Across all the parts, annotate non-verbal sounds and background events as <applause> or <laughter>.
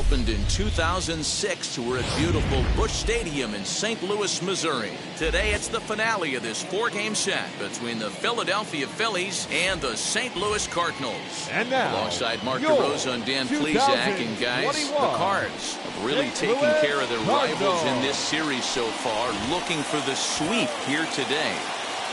opened in 2006. We're at beautiful Busch Stadium in St. Louis, Missouri. Today, it's the finale of this four-game set between the Philadelphia Phillies and the St. Louis Cardinals. And now, alongside Mark DeRosa and Dan Plesac, and guys, the Cards have really St. taken Louis care of their rivals Cardinals. in this series so far, looking for the sweep here today.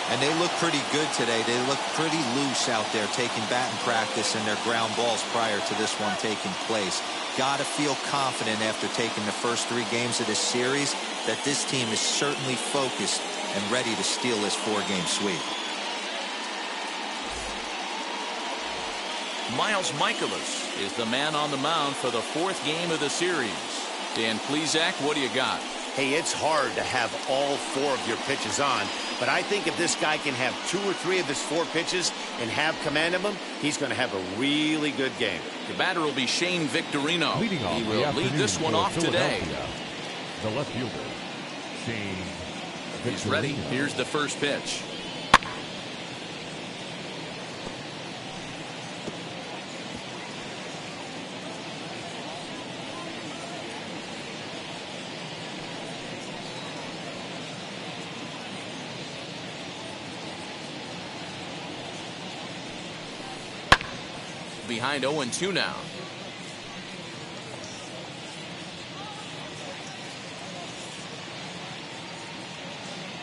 And they look pretty good today. They look pretty loose out there taking batting practice and their ground balls prior to this one taking place. Got to feel confident after taking the first three games of this series that this team is certainly focused and ready to steal this four-game sweep. Miles Mikolas is the man on the mound for the fourth game of the series. Dan Plesac, what do you got? Hey, it's hard to have all four of your pitches on, but I think if this guy can have two or three of his four pitches and have command of them, he's going to have a really good game. The batter will be Shane Victorino. Leading off he will lead this one off today. The left fielder, Shane He's ready. Here's the first pitch. Behind 0-2 now.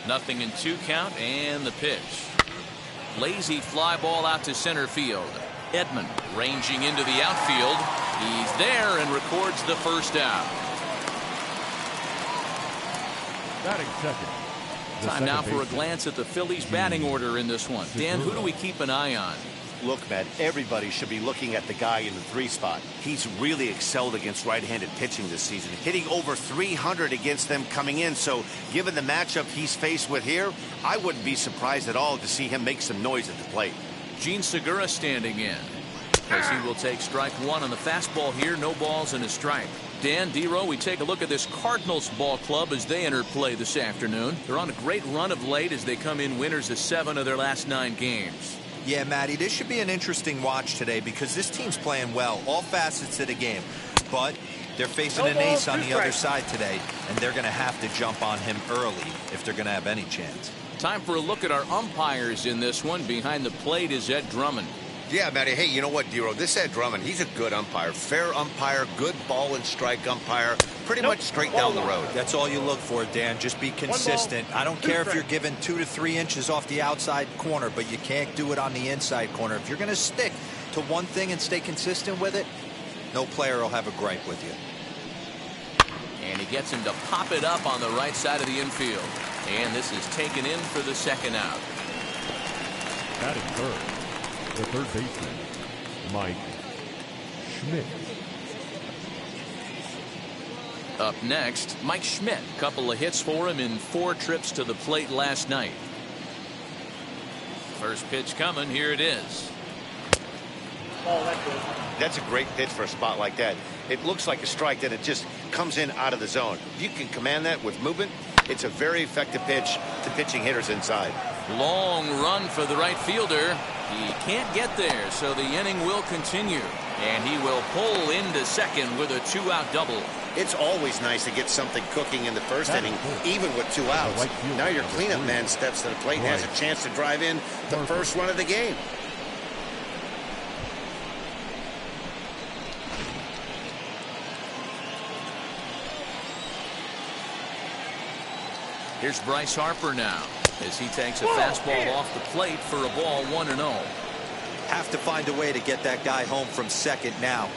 Nothing in two count and the pitch. Lazy fly ball out to center field. Edman ranging into the outfield. He's there and records the first out. Batting second. The Time now for a glance at the Phillies batting hmm. order in this one. Dan, who do we keep an eye on? Look, Matt, everybody should be looking at the guy in the three spot. He's really excelled against right-handed pitching this season, hitting over 300 against them coming in. So, given the matchup he's faced with here, I wouldn't be surprised at all to see him make some noise at the plate. Jean Segura standing in. As he will take strike one on the fastball here. No balls and a strike. Dan Dero, we take a look at this Cardinals ball club as they enter play this afternoon. They're on a great run of late as they come in winners of seven of their last nine games. Yeah, Matty, this should be an interesting watch today because this team's playing well, all facets of the game. But they're facing an ace on the other side today, and they're going to have to jump on him early if they're going to have any chance. Time for a look at our umpires in this one. Behind the plate is Ed Drummond. Yeah, Matty. Hey, you know what, Dero? This Ed Drummond, he's a good umpire. Fair umpire, good ball and strike umpire. Pretty much straight down the road. That's all you look for, Dan. Just be consistent. I don't care if you're given two to three inches off the outside corner, but you can't do it on the inside corner. If you're going to stick to one thing and stay consistent with it, no player will have a gripe with you. And he gets him to pop it up on the right side of the infield. And this is taken in for the second out. Batting third. The third baseman, Mike Schmidt. Up next, Mike Schmidt. A couple of hits for him in four trips to the plate last night. First pitch coming. Here it is. That's a great pitch for a spot like that. It looks like a strike that it just comes in out of the zone. If you can command that with movement, it's a very effective pitch to pitching hitters inside. Long run for the right fielder. He can't get there, so the inning will continue. And he will pull into second with a two-out double. It's always nice to get something cooking in the first That's inning, even with two outs. right now your cleanup man steps to the plate and has a chance to drive in the Perfect. first run of the game. Here's Bryce Harper now as he takes a fastball off the plate for a ball 1 and 0. Have to find a way to get that guy home from second now.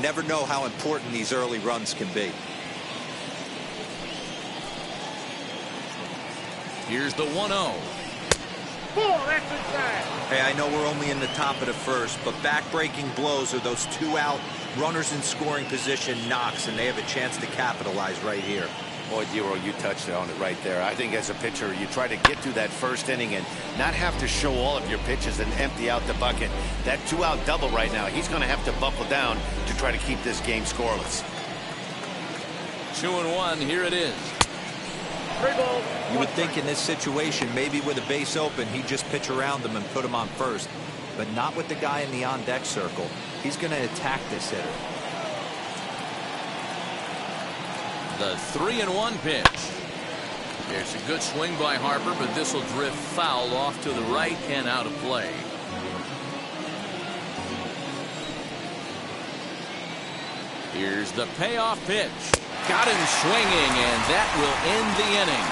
Never know how important these early runs can be. Here's the 1 0. Hey, I know we're only in the top of the first, but backbreaking blows are those two out runners in scoring position knocks, and they have a chance to capitalize right here. Boy, Dero, you touched on it right there. I think as a pitcher, you try to get through that first inning and not have to show all of your pitches and empty out the bucket. That two-out double right now, he's going to have to buckle down to try to keep this game scoreless. 2 and 1. Here it is. You would think in this situation, maybe with a base open, he'd just pitch around them and put him on first. But not with the guy in the on-deck circle. He's going to attack this hitter. The three and one pitch. There's a good swing by Harper, but this will drift foul off to the right and out of play. Here's the payoff pitch. Got him swinging, and that will end the inning.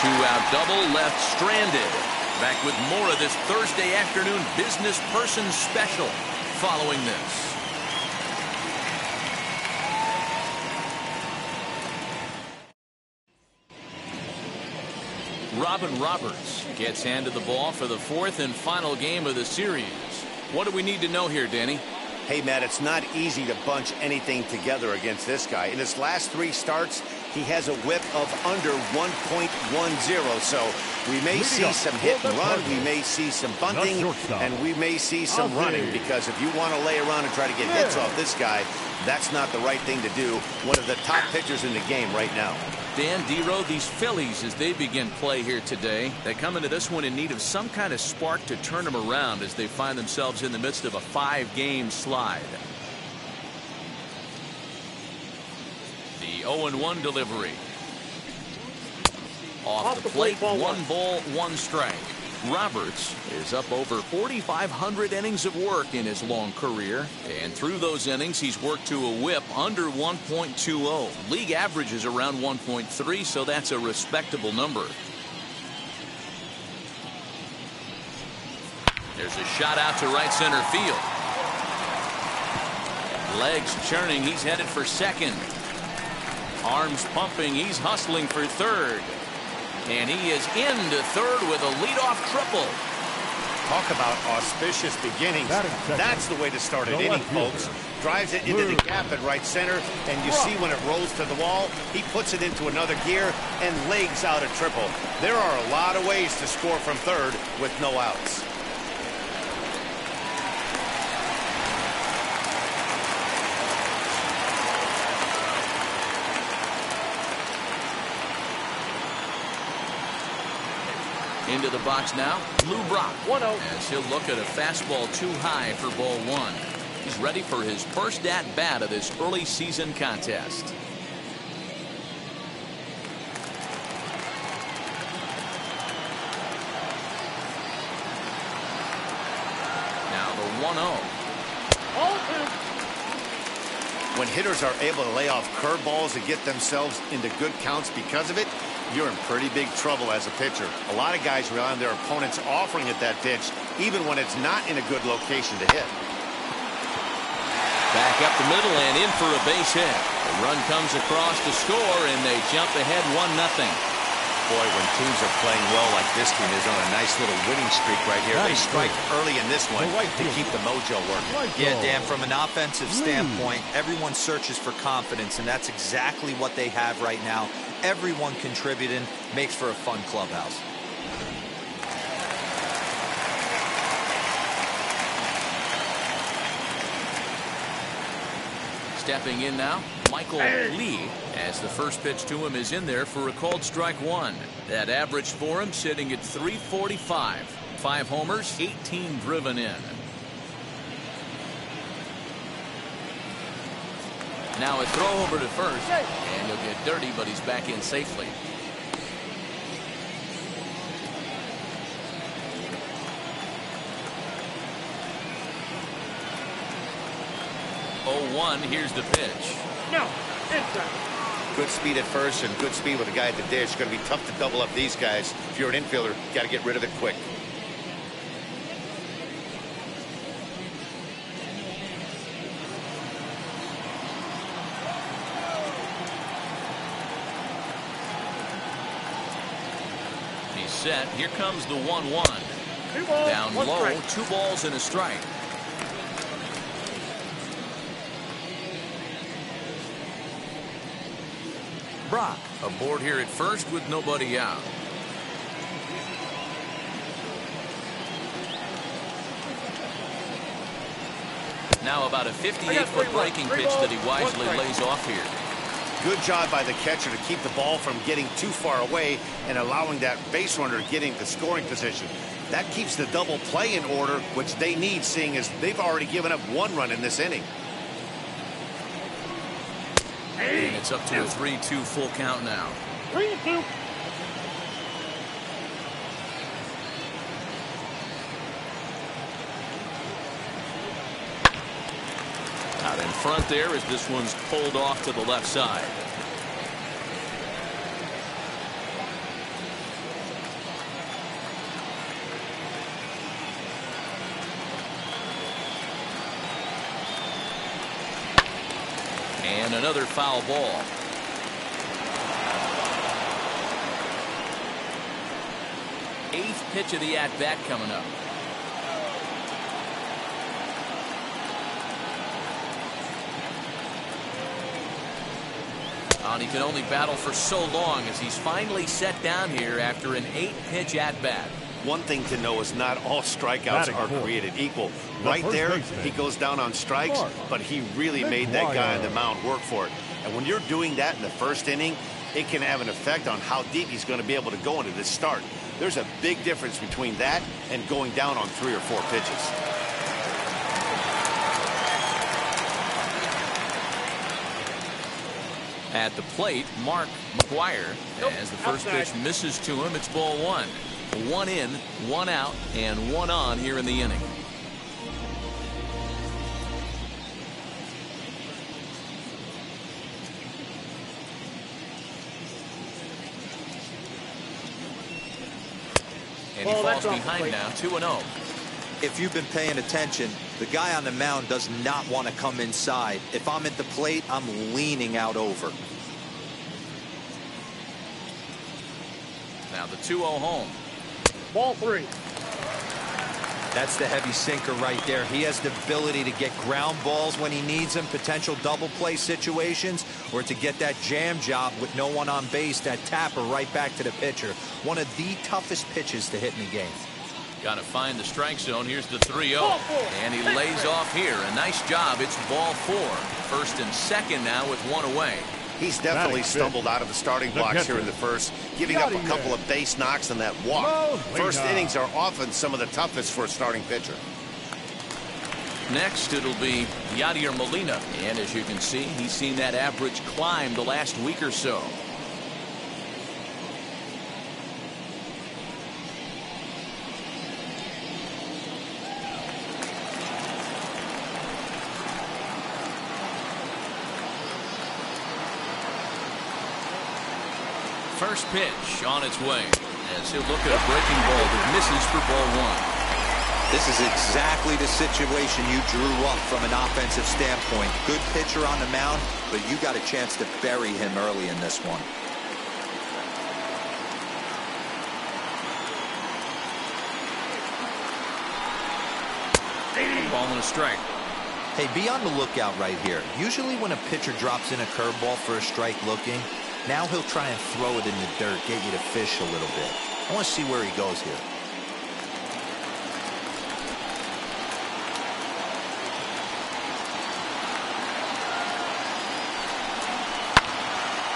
Two out double left stranded. Back with more of this Thursday afternoon business person special following this. Robin Roberts gets handed the ball for the fourth and final game of the series. What do we need to know here, Danny? Hey, Matt, it's not easy to bunch anything together against this guy. In his last three starts, he has a whip of under 1.10. So we may see some hit and run, we may see some bunting, and we may see some running because if you want to lay around and try to get hits off this guy, that's not the right thing to do. One of the top pitchers in the game right now. Dan Dero, these Phillies, as they begin play here today, they come into this one in need of some kind of spark to turn them around as they find themselves in the midst of a five-game slide. The 0-1 delivery. Off, Off the, the plate, plate one ball, one strike. Roberts is up over 4,500 innings of work in his long career. And through those innings, he's worked to a whip under 1.20. League average is around 1.3, so that's a respectable number. There's a shot out to right center field. Legs churning. He's headed for second. Arms pumping. He's hustling for third. And he is into third with a leadoff triple. Talk about auspicious beginnings. That's the way to start an inning, folks. Drives it into the gap at right center, and you see when it rolls to the wall, he puts it into another gear and legs out a triple. There are a lot of ways to score from third with no outs. Into the box now, Lou Brock. 1 0. As he'll look at a fastball too high for ball one. He's ready for his first at bat of this early season contest. Now the 1 0. When hitters are able to lay off curveballs and get themselves into good counts because of it, you're in pretty big trouble as a pitcher. A lot of guys rely on their opponents offering at that pitch, even when it's not in a good location to hit. Back up the middle and in for a base hit. The run comes across to score, and they jump ahead 1-0. Boy, when teams are playing well like this team is on a nice little winning streak right here, they strike early in this one to keep the mojo working. Yeah, Dan, from an offensive standpoint, everyone searches for confidence, and that's exactly what they have right now. Everyone contributing makes for a fun clubhouse. Stepping in now, Michael Lee, as the first pitch to him is in there for a called strike one. That average for him sitting at 345. Five homers, 18 driven in. Now a throw over to first, and he'll get dirty, but he's back in safely. Oh one, here's the pitch. No, Good speed at first and good speed with the guy at the dish. It's going to be tough to double up these guys. If you're an infielder, you got to get rid of it quick. He's set. Here comes the 1-1. Two Down low, strike. two balls and a strike. Brock aboard here at first with nobody out. Now about a 58-foot breaking pitch that he wisely lays off here. Good job by the catcher to keep the ball from getting too far away and allowing that base runner getting the scoring position. That keeps the double play in order, which they need, seeing as they've already given up one run in this inning. And it's up to a 3-2 full count now. 3-2. Out in front there as this one's pulled off to the left side. And another foul ball. Eighth pitch of the at-bat coming up. And he can only battle for so long as he's finally set down here after an eight-pitch at-bat. One thing to know is not all strikeouts are created equal. right there, he goes down on strikes, but he really made that guy on the mound work for it. And when you're doing that in the first inning, it can have an effect on how deep he's going to be able to go into this start. There's a big difference between that and going down on three or four pitches. At the plate, Mark McGwire, as the first pitch misses to him, it's ball one. One in, one out, and one on here in the inning. And he falls behind now, 2 0. If you've been paying attention, the guy on the mound does not want to come inside. If I'm at the plate, I'm leaning out over. Now the 2 0 home. Ball three. That's the heavy sinker right there. He has the ability to get ground balls when he needs them, potential double play situations, or to get that jam job with no one on base, that tapper right back to the pitcher. One of the toughest pitches to hit in the game. Got to find the strike zone. Here's the 3-0. And he lays off here. A nice job. It's ball four. First and second now with one away. He's definitely stumbled out of the starting blocks here in the first, giving up a couple of base knocks and that walk. First innings are often some of the toughest for a starting pitcher. Next, it'll be Yadier Molina. And as you can see, he's seen that average climb the last week or so. First pitch on its way as he'll look at a breaking ball that misses for ball one. This is exactly the situation you drew up from an offensive standpoint. Good pitcher on the mound, but you got a chance to bury him early in this one. Ball and a strike. Hey, be on the lookout right here. Usually when a pitcher drops in a curveball for a strike looking, now he'll try and throw it in the dirt, get you to fish a little bit. I want to see where he goes here.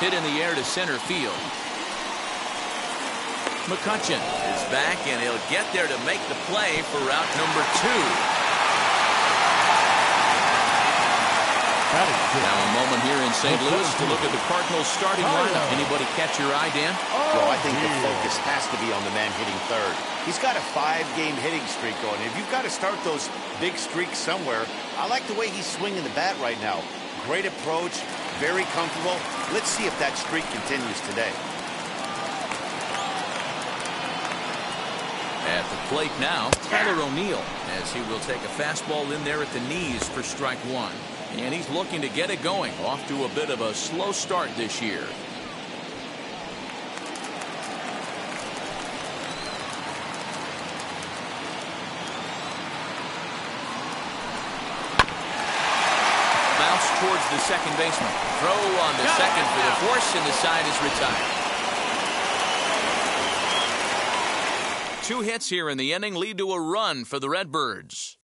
Hit in the air to center field. McCutchen is back, and he'll get there to make the play for route number two. Now a moment here in St. Louis to look at the Cardinals starting lineup. Anybody catch your eye, Dan? Well, I think the focus has to be on the man hitting third. He's got a five-game hitting streak going. If you've got to start those big streaks somewhere, I like the way he's swinging the bat right now. Great approach, very comfortable. Let's see if that streak continues today. At the plate now, Tyler O'Neill, as he will take a fastball in there at the knees for strike one. And he's looking to get it going. Off to a bit of a slow start this year. Bounce towards the second baseman. Throw on the second for the force, and the side is retired. Two hits here in the inning lead to a run for the Redbirds.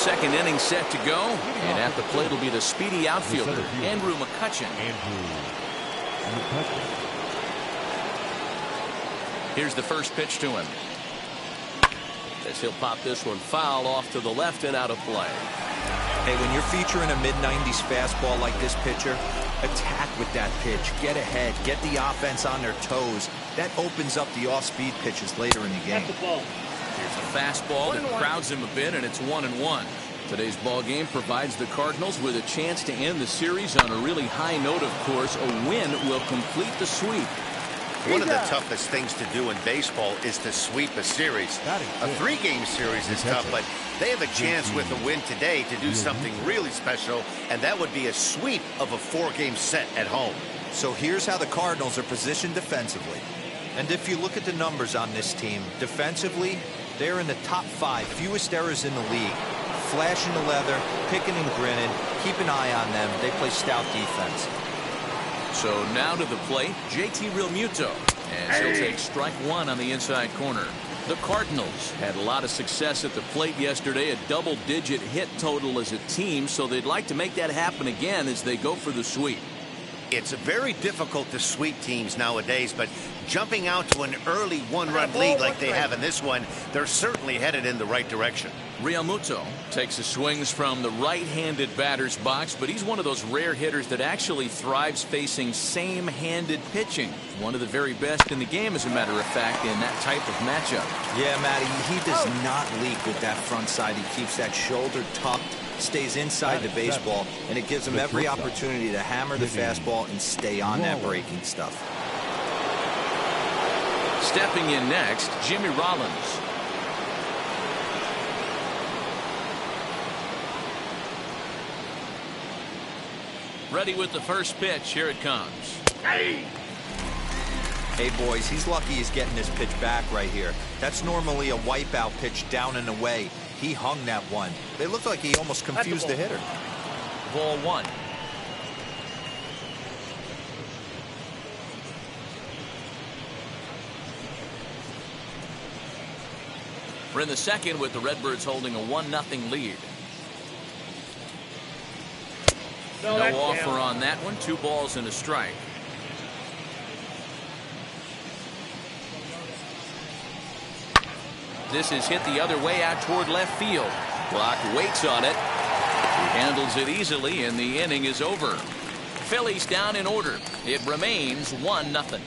Second inning set to go. And at the plate will be the speedy outfielder, Andrew McCutchen. Andrew McCutchen. Here's the first pitch to him. As he'll pop this one foul off to the left and out of play. Hey, when you're featuring a mid-90s fastball like this pitcher, attack with that pitch. Get ahead. Get the offense on their toes. That opens up the off-speed pitches later in the game. Here's a fastball that crowds him a bit, and it's one and one. Today's ball game provides the Cardinals with a chance to end the series on a really high note, of course. A win will complete the sweep. One of the toughest things to do in baseball is to sweep a series. A three-game series is tough, but they have a chance with a win today to do mm-hmm. something really special, and that would be a sweep of a four-game set at home. So here's how the Cardinals are positioned defensively. And if you look at the numbers on this team, defensively, they're in the top five, fewest errors in the league. Flashing the leather, picking and grinning, keep an eye on them. They play stout defense. So now to the plate, JT Realmuto. And he'll take strike one on the inside corner. The Cardinals had a lot of success at the plate yesterday, a double-digit hit total as a team, so they'd like to make that happen again as they go for the sweep. It's very difficult to sweep teams nowadays, but jumping out to an early one-run lead like they have in this one, they're certainly headed in the right direction. Realmuto takes his swings from the right-handed batter's box, but he's one of those rare hitters that actually thrives facing same-handed pitching. One of the very best in the game, as a matter of fact, in that type of matchup. Yeah, Matty, he does not leak with that front side. He keeps that shoulder tucked, stays inside the baseball, and it gives him every opportunity to hammer the fastball and stay on that breaking stuff. Stepping in next, Jimmy Rollins. Ready with the first pitch. Here it comes. Hey, boys, he's lucky he's getting this pitch back right here. That's normally a wipeout pitch down and away. He hung that one. They looked like he almost confused the hitter. Ball one. We're in the second with the Redbirds holding a 1-0 lead. No, no offer down. on that one. Two balls and a strike. This is hit the other way out toward left field. Brock waits on it. He handles it easily, and the inning is over. Phillies down in order. It remains 1 nothing.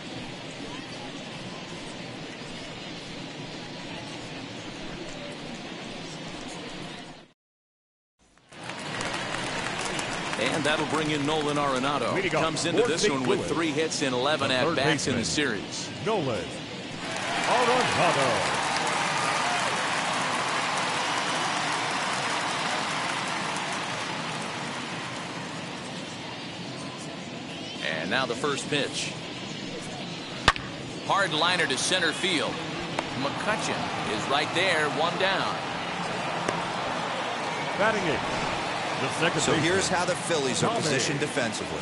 And that'll bring in Nolan Arenado. Comes into this one with three hits and 11 at bats in the series. Nolan Arenado. And now the first pitch. Hard liner to center field. McCutchen is right there, one down. Batting it. So here's how the Phillies are positioned defensively.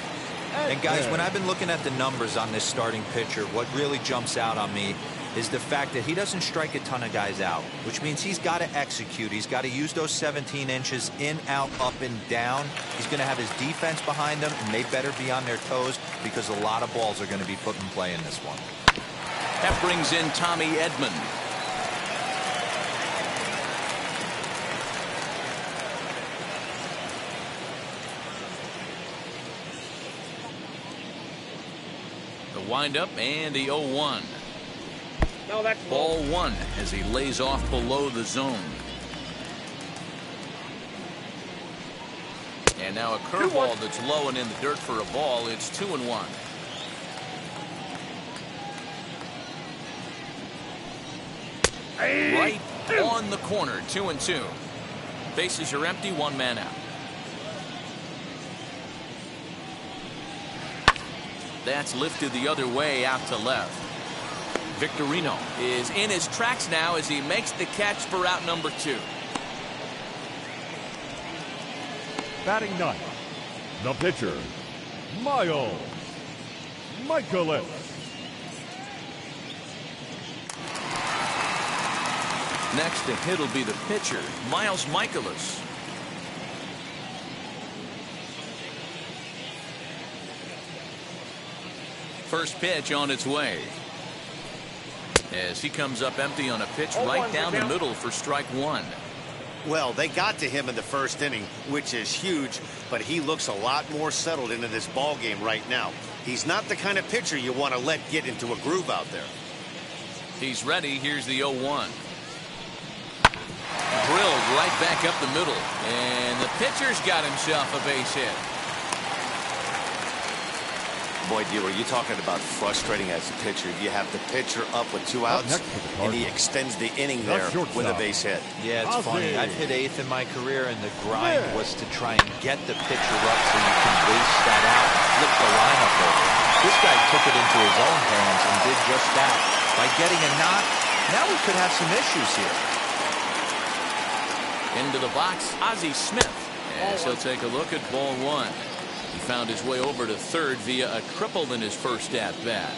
And guys, when I've been looking at the numbers on this starting pitcher, what really jumps out on me is the fact that he doesn't strike a ton of guys out, which means he's got to execute. He's got to use those 17 inches in, out, up, and down. He's going to have his defense behind him, and they better be on their toes because a lot of balls are going to be put in play in this one. That brings in Tommy Edman. The windup and the 0-1. No, that's ball one as he lays off below the zone. And now a curveball that's low and in the dirt for a ball. It's two and one. Right on the corner, two and two. Bases are empty, one man out. That's lifted the other way out to left. Victorino is in his tracks now as he makes the catch for out number two. Batting ninth, the pitcher, Miles Mikolas. Next to hit will be the pitcher, Miles Mikolas. First pitch on its way. As he comes up empty on a pitch right down the down. middle for strike one. Well, they got to him in the first inning, which is huge, but he looks a lot more settled into this ball game right now. He's not the kind of pitcher you want to let get into a groove out there. He's ready. Here's the 0 1. Drilled right back up the middle. And the pitcher's got himself a base hit. Boy, D, were you talking about frustrating as a pitcher? You have the pitcher up with two outs, next for the and he extends the inning there with a base hit. Yeah, it's funny. I've hit eighth in my career, and the grind was to try and get the pitcher up so you can waste that out and flip the lineup over. This guy took it into his own hands and did just that. By getting a knock, now we could have some issues here. Into the box, Ozzie Smith. As he'll take a look at ball one. He found his way over to third via a triple in his first at bat.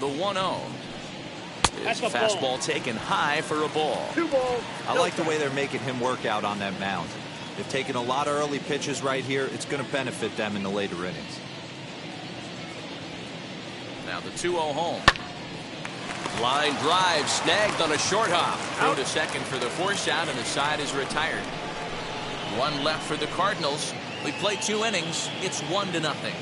The 1 0. His That's a fastball taken high for a ball. Two balls. I no like the way they're making him work out on that mound. They've taken a lot of early pitches right here. It's going to benefit them in the later innings. Now the 2 0 home. Line drive snagged on a short hop. Throw to second for the force out, and the side is retired. One left for the Cardinals. We play two innings. It's one to nothing.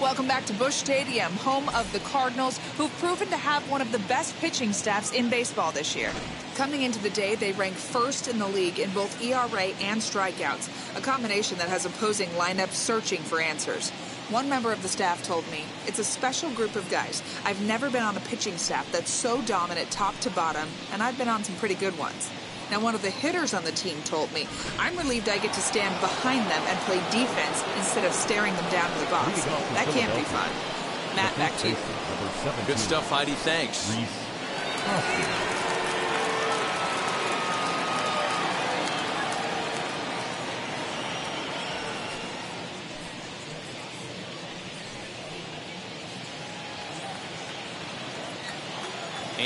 Welcome back to Busch Stadium, home of the Cardinals, who've proven to have one of the best pitching staffs in baseball this year. Coming into the day, they rank first in the league in both ERA and strikeouts, a combination that has opposing lineups searching for answers. One member of the staff told me, It's a special group of guys. I've never been on a pitching staff that's so dominant top to bottom, and I've been on some pretty good ones. Now, one of the hitters on the team told me, I'm relieved I get to stand behind them and play defense instead of staring them down to the box. Leading off for That can't be fun. Philadelphia, Matt, back to you. baseman, number 17, Good stuff, Heidi. Thanks.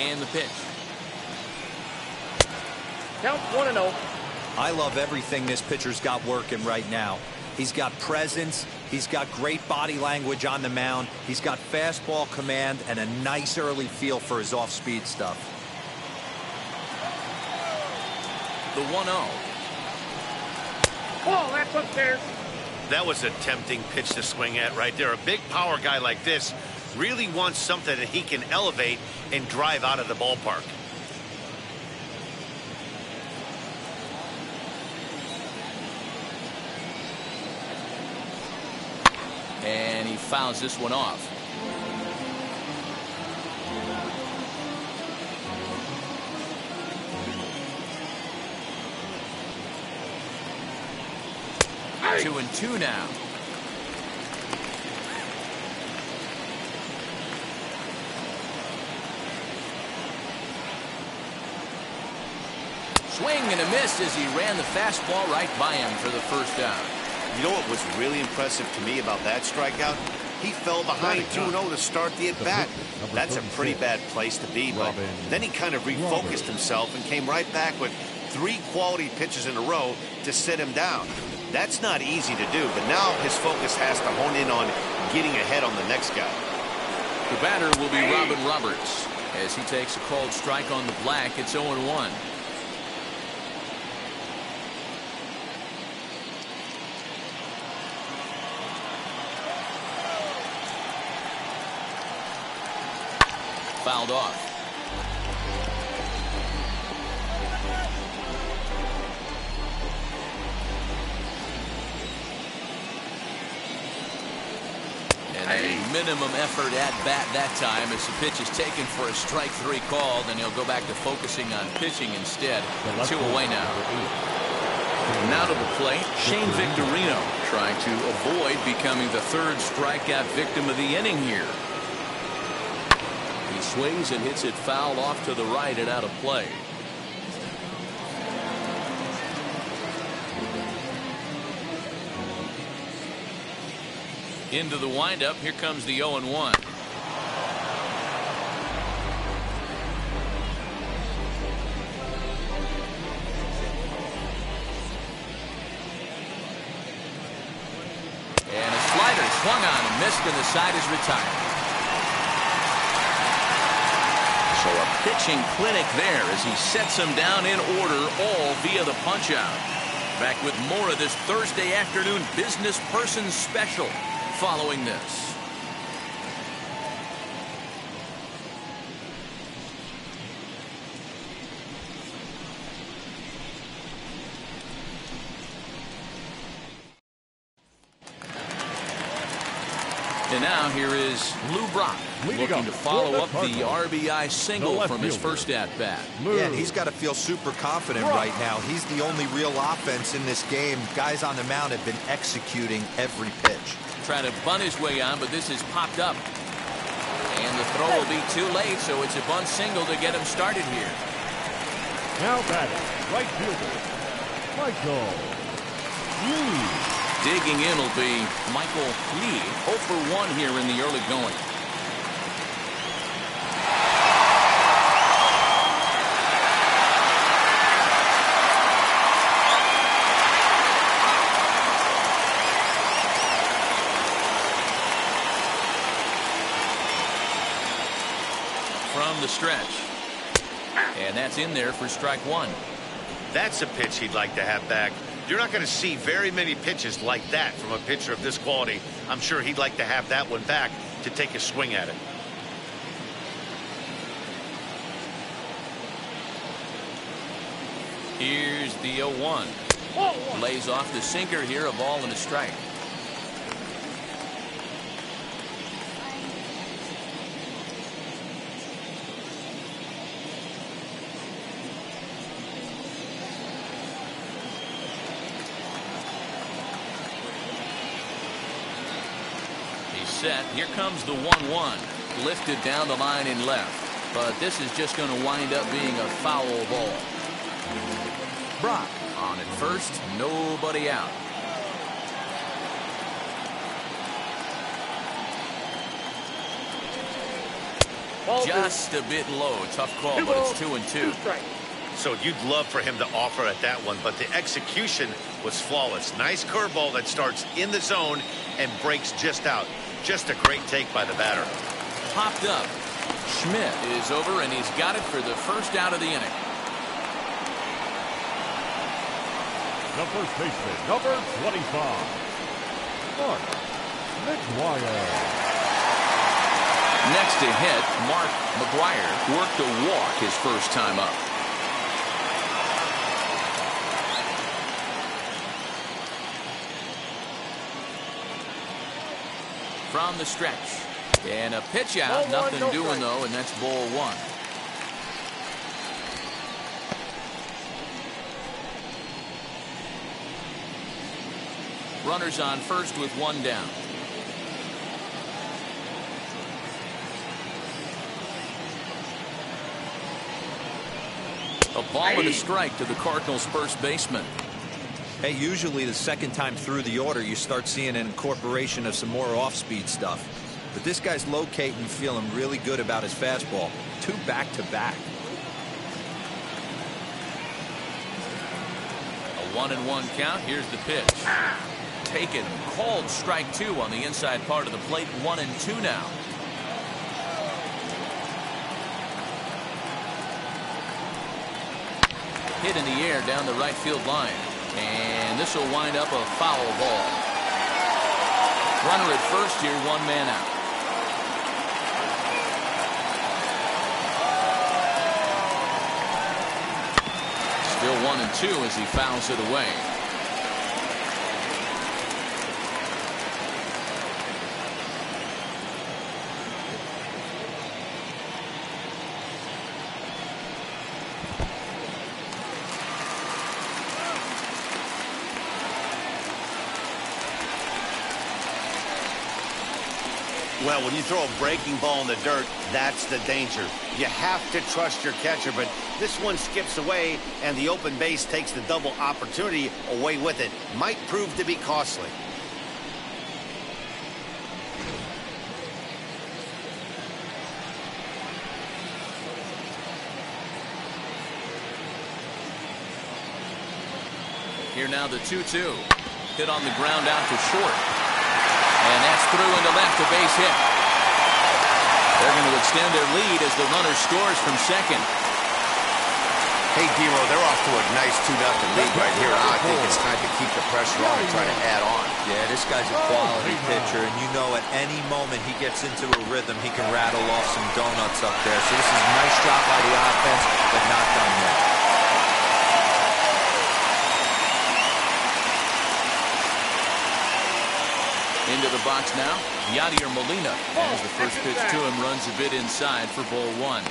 And the pitch. Count one and oh. I love everything this pitcher's got working right now. He's got presence. He's got great body language on the mound. He's got fastball command and a nice early feel for his off-speed stuff. The 1 0. Oh, that's upstairs. That was a tempting pitch to swing at right there. A big power guy like this really wants something that he can elevate and drive out of the ballpark. And he fouls this one off. Two and two now. Swing and a miss as he ran the fastball right by him for the first out. You know what was really impressive to me about that strikeout? He fell behind 2-0 to start the at-bat. That's a pretty bad place to be, but then he kind of refocused himself and came right back with three quality pitches in a row to sit him down. That's not easy to do, but now his focus has to hone in on getting ahead on the next guy. The batter will be Robin Roberts. As he takes a called strike on the black, it's 0 Fouled off. And a minimum effort at bat that time as the pitch is taken for a strike three called, and he'll go back to focusing on pitching instead. Two away now. Now to the plate, Shane Victorino trying to avoid becoming the third strikeout victim of the inning here swings and hits it foul off to the right and out of play. Into the windup. Here comes the 0 and 1. And a slider swung on and missed, and the side is retired. Pitching clinic there as he sets them down in order, all via the punch-out. Back with more of this Thursday afternoon business person special following this. Now here is Lou Brock Leading looking up to follow up the RBI single left from his fielder. first at bat. Move. Yeah, and he's got to feel super confident Right. right now. He's the only real offense in this game. Guys on the mound have been executing every pitch. Trying to bunt his way on, but this is popped up. And the throw will be too late, so it's a bunt single to get him started here. Now batting, right fielder, Michael Lee. Digging in will be Michael Lee, 0 for 1 here in the early going. From the stretch. And that's in there for strike one. That's a pitch he'd like to have back. You're not going to see very many pitches like that from a pitcher of this quality. I'm sure he'd like to have that one back to take a swing at it. Here's the 0-1. Lays off the sinker here, a ball and a strike. He's set. Here comes the 1-1. Lifted down the line and left. But this is just going to wind up being a foul ball. Brock on at first, nobody out. Ball two. Just a bit low. Tough call, Two but it's balls, two and two. strikes. So you'd love for him to offer at that one, but the execution was flawless. Nice curveball that starts in the zone and breaks just out. Just a great take by the batter. Popped up. Schmidt is over, and he's got it for the first out of the inning. The first baseman, number 25, Mark McGwire. Next to hit, Mark McGwire worked a walk his first time up. From the stretch. And a pitch out. Ball one, Nothing no doing, strike. though, and that's ball one. Runners on first with one down. A ball and a strike to the Cardinals' first baseman. Hey, usually the second time through the order, you start seeing an incorporation of some more off-speed stuff. But this guy's locating, feeling really good about his fastball. Two back-to-back. A one and one count. Here's the pitch. Taken. Called strike two on the inside part of the plate. One and two now. Hit in the air down the right field line. And this will wind up a foul ball. Runner at first here, one man out. Still one and two as he fouls it away. Well, when you throw a breaking ball in the dirt, that's the danger. You have to trust your catcher, but this one skips away, and the open base takes the double opportunity away with it. Might prove to be costly. Here now the 2-2. Hit on the ground out to short. And that's through into left, a base hit. They're going to extend their lead as the runner scores from second. Hey, Dero, they're off to a nice 2-0 lead right here. I think it's time to keep the pressure on and try to add on. Yeah, this guy's a quality oh, pitcher, and you know at any moment he gets into a rhythm, he can rattle off some donuts up there. So this is a nice job by the offense, but not done yet. Into the box now, Yadier Molina. As the first pitch to him runs a bit inside for ball one.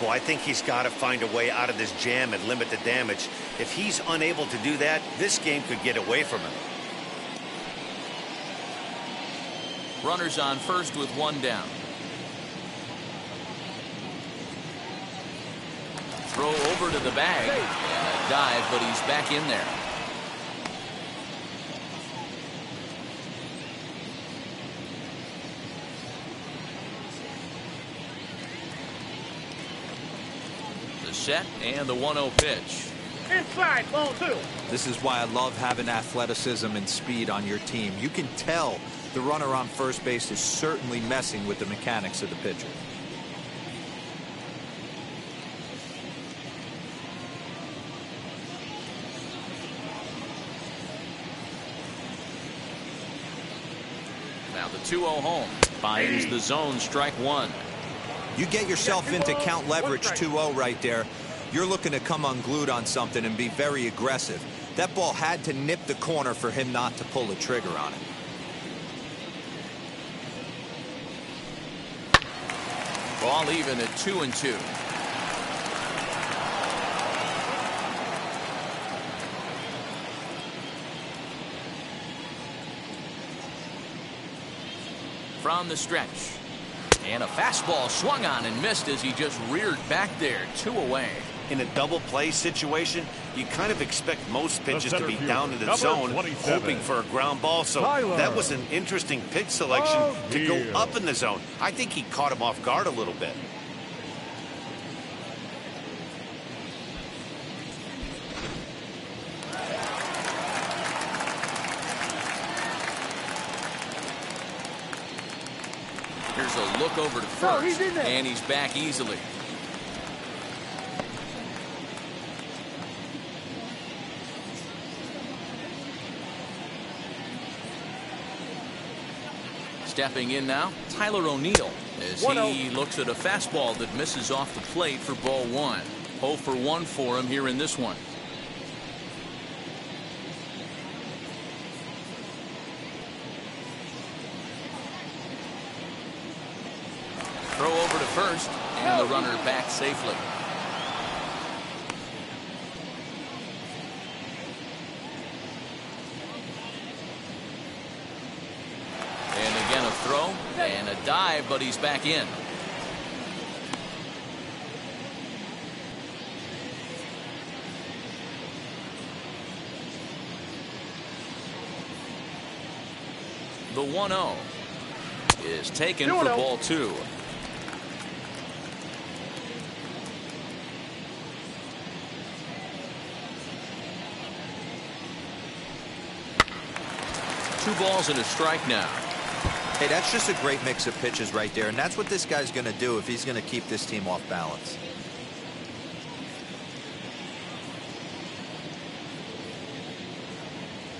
Well, I think he's got to find a way out of this jam and limit the damage. If he's unable to do that, this game could get away from him. Runners on first with one down. Throw over to the bag. And a dive, but he's back in there. Set and the 1-0 pitch. Inside, ball two. This is why I love having athleticism and speed on your team. You can tell the runner on first base is certainly messing with the mechanics of the pitcher. Now the 2-0 home finds the zone strike one. You get yourself into count leverage 2-0 right there. You're looking to come unglued on something and be very aggressive. That ball had to nip the corner for him not to pull the trigger on it. Ball even at two and two. From the stretch. And a fastball swung on and missed as he just reared back there. Two away. In a double play situation, you kind of expect most pitches to be fielder, down in the number zone, hoping for a ground ball. So Tyler that was an interesting pitch selection to go up in the zone. I think he caught him off guard a little bit. Over to Oh, first. he's in there. And he's back easily. Stepping in now, Tyler O'Neill as he oh. looks at a fastball that misses off the plate for ball one. 0 for 1 for him here in this one. Throw over to first, and the runner back safely. And again a throw and a dive, but he's back in. The 1-0 is taken for oh. ball two. Two balls and a strike now. Hey, that's just a great mix of pitches right there, and that's what this guy's going to do if he's going to keep this team off balance.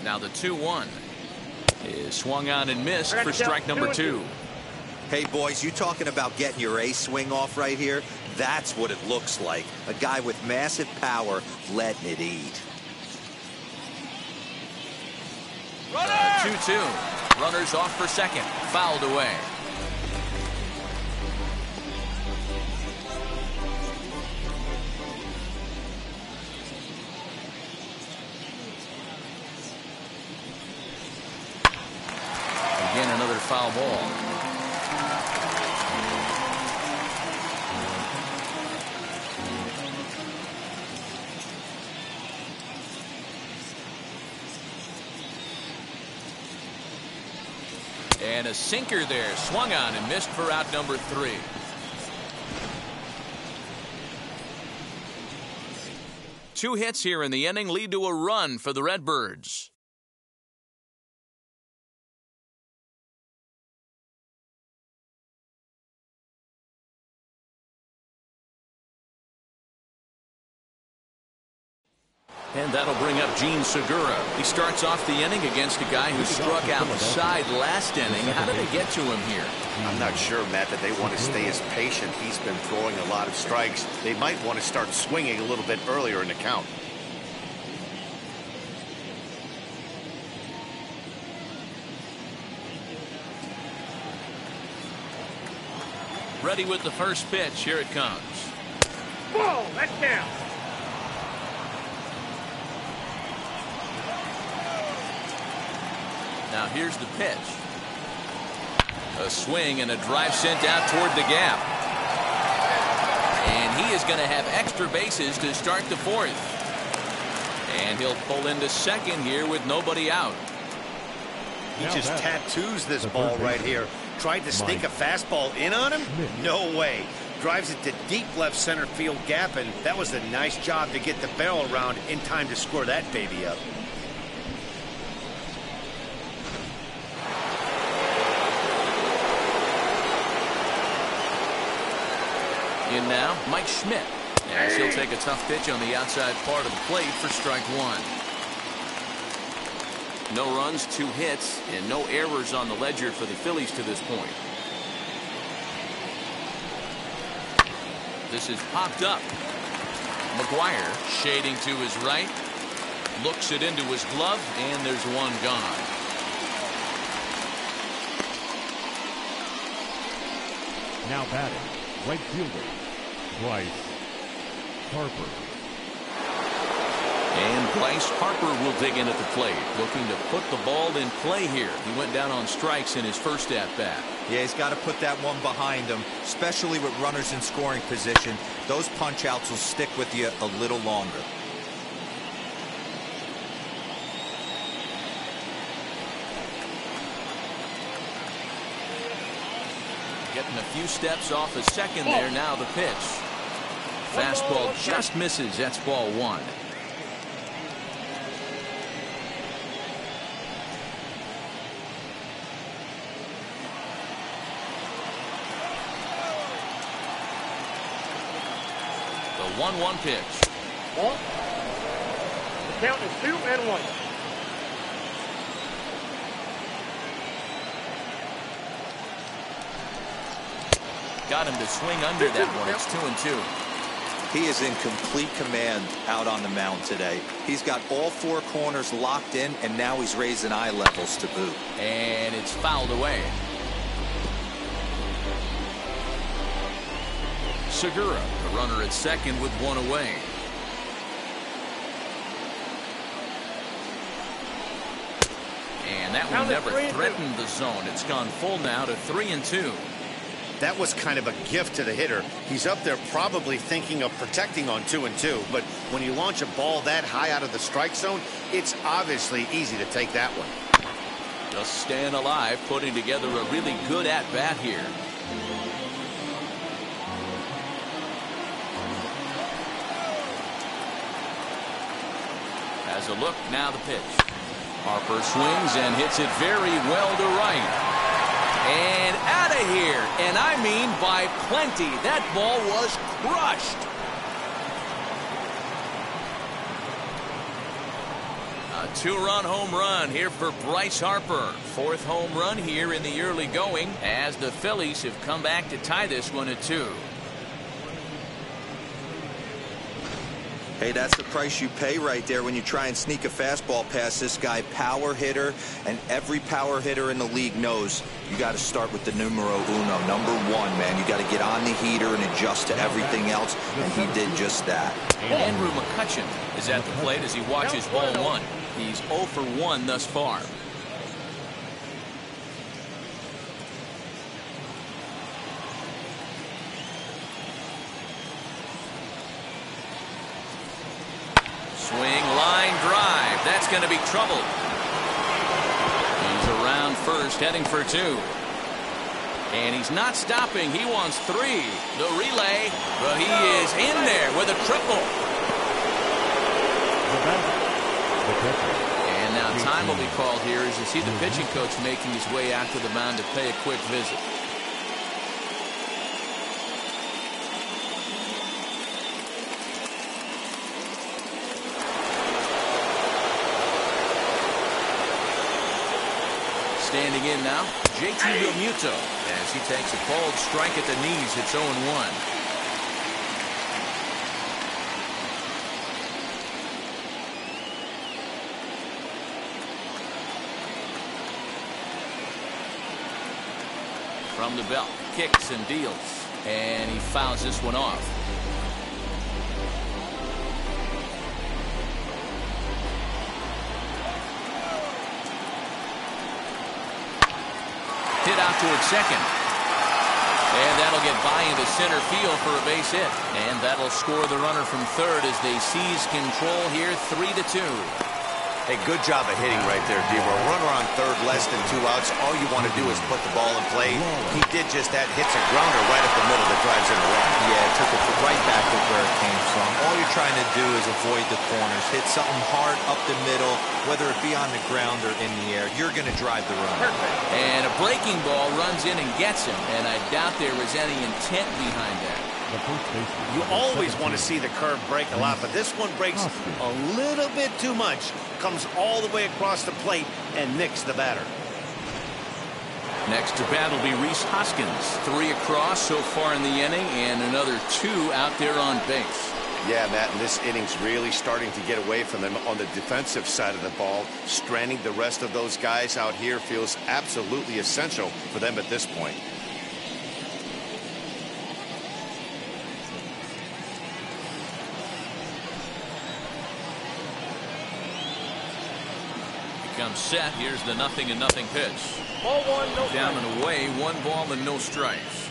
Now the 2-1 is swung on and missed for strike number Two two. Hey, boys, you talking about getting your ace swing off right here? That's what it looks like. A guy with massive power letting it eat. The 2-2. Runners off for second. Fouled away. Sinker there. Swung on and missed for out number three. Two hits here in the inning lead to a run for the Redbirds. That'll bring up Jean Segura. He starts off the inning against a guy who struck out side last inning. How did they get to him here? I'm not sure, Matt, that they want to stay as patient. He's been throwing a lot of strikes. They might want to start swinging a little bit earlier in the count. Ready with the first pitch. Here it comes. Ball, that's down. Now here's the pitch. A swing and a drive sent out toward the gap. And he is going to have extra bases to start the fourth. And he'll pull into second here with nobody out. He just tattoos this ball right here. Tried to sneak a fastball in on him? No way. Drives it to deep left center field gap, and that was a nice job to get the barrel around in time to score that baby up. In now, Mike Schmidt. As he'll take a tough pitch on the outside part of the plate for strike one. No runs, two hits, and no errors on the ledger for the Phillies to this point. This is popped up. McGwire shading to his right. Looks it into his glove, and there's one gone. Now batting, right fielder, Bryce Harper. And Bryce Harper will dig in at the plate, looking to put the ball in play here. He went down on strikes in his first at bat. Yeah, he's got to put that one behind him, especially with runners in scoring position. Those punch outs will stick with you a little longer. Getting a few steps off a second oh. there. Now the pitch. Fastball just misses. That's ball one. The 1-1 pitch. Ball. The count is two and one. Got him to swing under that one. It's two and two. He is in complete command out on the mound today. He's got all four corners locked in, and now he's raising eye levels to boot. And it's fouled away. Segura, the runner at second with one away. And that one never three threatened the zone. It's gone full now to three and two. That was kind of a gift to the hitter. He's up there probably thinking of protecting on two and two, but when you launch a ball that high out of the strike zone, it's obviously easy to take that one. Just staying alive, putting together a really good at bat here. As a look, now the pitch. Harper swings and hits it very well to right. And out of here. And I mean by plenty. That ball was crushed. A two-run home run here for Bryce Harper. Fourth home run here in the early going as the Phillies have come back to tie this one at two. Hey, that's the price you pay right there when you try and sneak a fastball past this guy. Power hitter, and every power hitter in the league knows you got to start with the numero uno, number one, man. You got to get on the heater and adjust to everything else, and he did just that. And Andrew McCutchen is at the plate as he watches ball one. He's 0 for 1 thus far. Swing, line, drive. That's going to be trouble. He's around first, heading for two. And he's not stopping. He wants three. The relay, but he is in there with a triple. And now time will be called here as you see the pitching coach making his way out to the mound to pay a quick visit. Standing in now, JT Realmuto, as he takes a called strike at the knees. It's 0-1. From the belt, kicks and deals, and he fouls this one off. Hit out toward second. And that'll get by into center field for a base hit. And that'll score the runner from third as they seize control here, 3 to two. Hey, good job of hitting right there, Devo. Runner on third, less than two outs. All you want to do is put the ball in play. He did just that. Hits a grounder right up the middle that drives in a run. Yeah, took it right back to where it came from. All you're trying to do is avoid the corners. Hit something hard up the middle, whether it be on the ground or in the air. You're going to drive the run. And a breaking ball runs in and gets him. And I doubt there was any intent behind that. You always want to see the curve break a lot, but this one breaks a little bit too much. Comes all the way across the plate and nicks the batter. Next to bat will be Rhys Hoskins. Three across so far in the inning and another two out there on base. Yeah, Matt, and this inning's really starting to get away from them on the defensive side of the ball. Stranding the rest of those guys out here feels absolutely essential for them at this point. Comes set. Here's the nothing and nothing pitch. Ball one, no Down strike. and away. One ball and no strikes.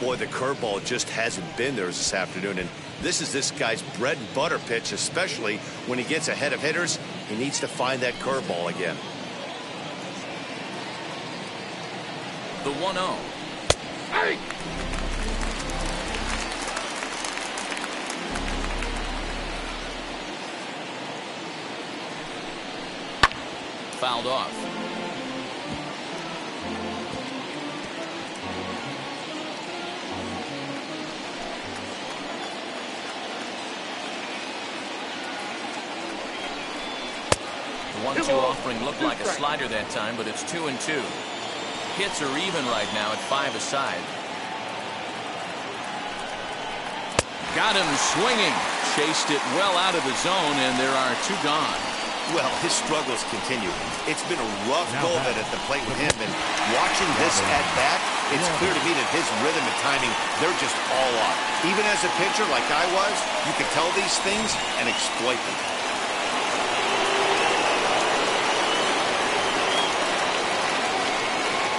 Boy, the curveball just hasn't been there this afternoon, and this is this guy's bread and butter pitch, especially when he gets ahead of hitters. He needs to find that curveball again. The 1-0. Hey! Fouled off. The one-two offering looked like a slider that time, but it's two and two. Hits are even right now at five aside. Got him swinging. Chased it well out of the zone, and there are two gone. Well, his struggles continue. It's been a rough Now go of it at the plate with him, and watching this at bat, it's clear to me that his rhythm and timing, they're just all off. Even as a pitcher like I was, you can tell these things and exploit them.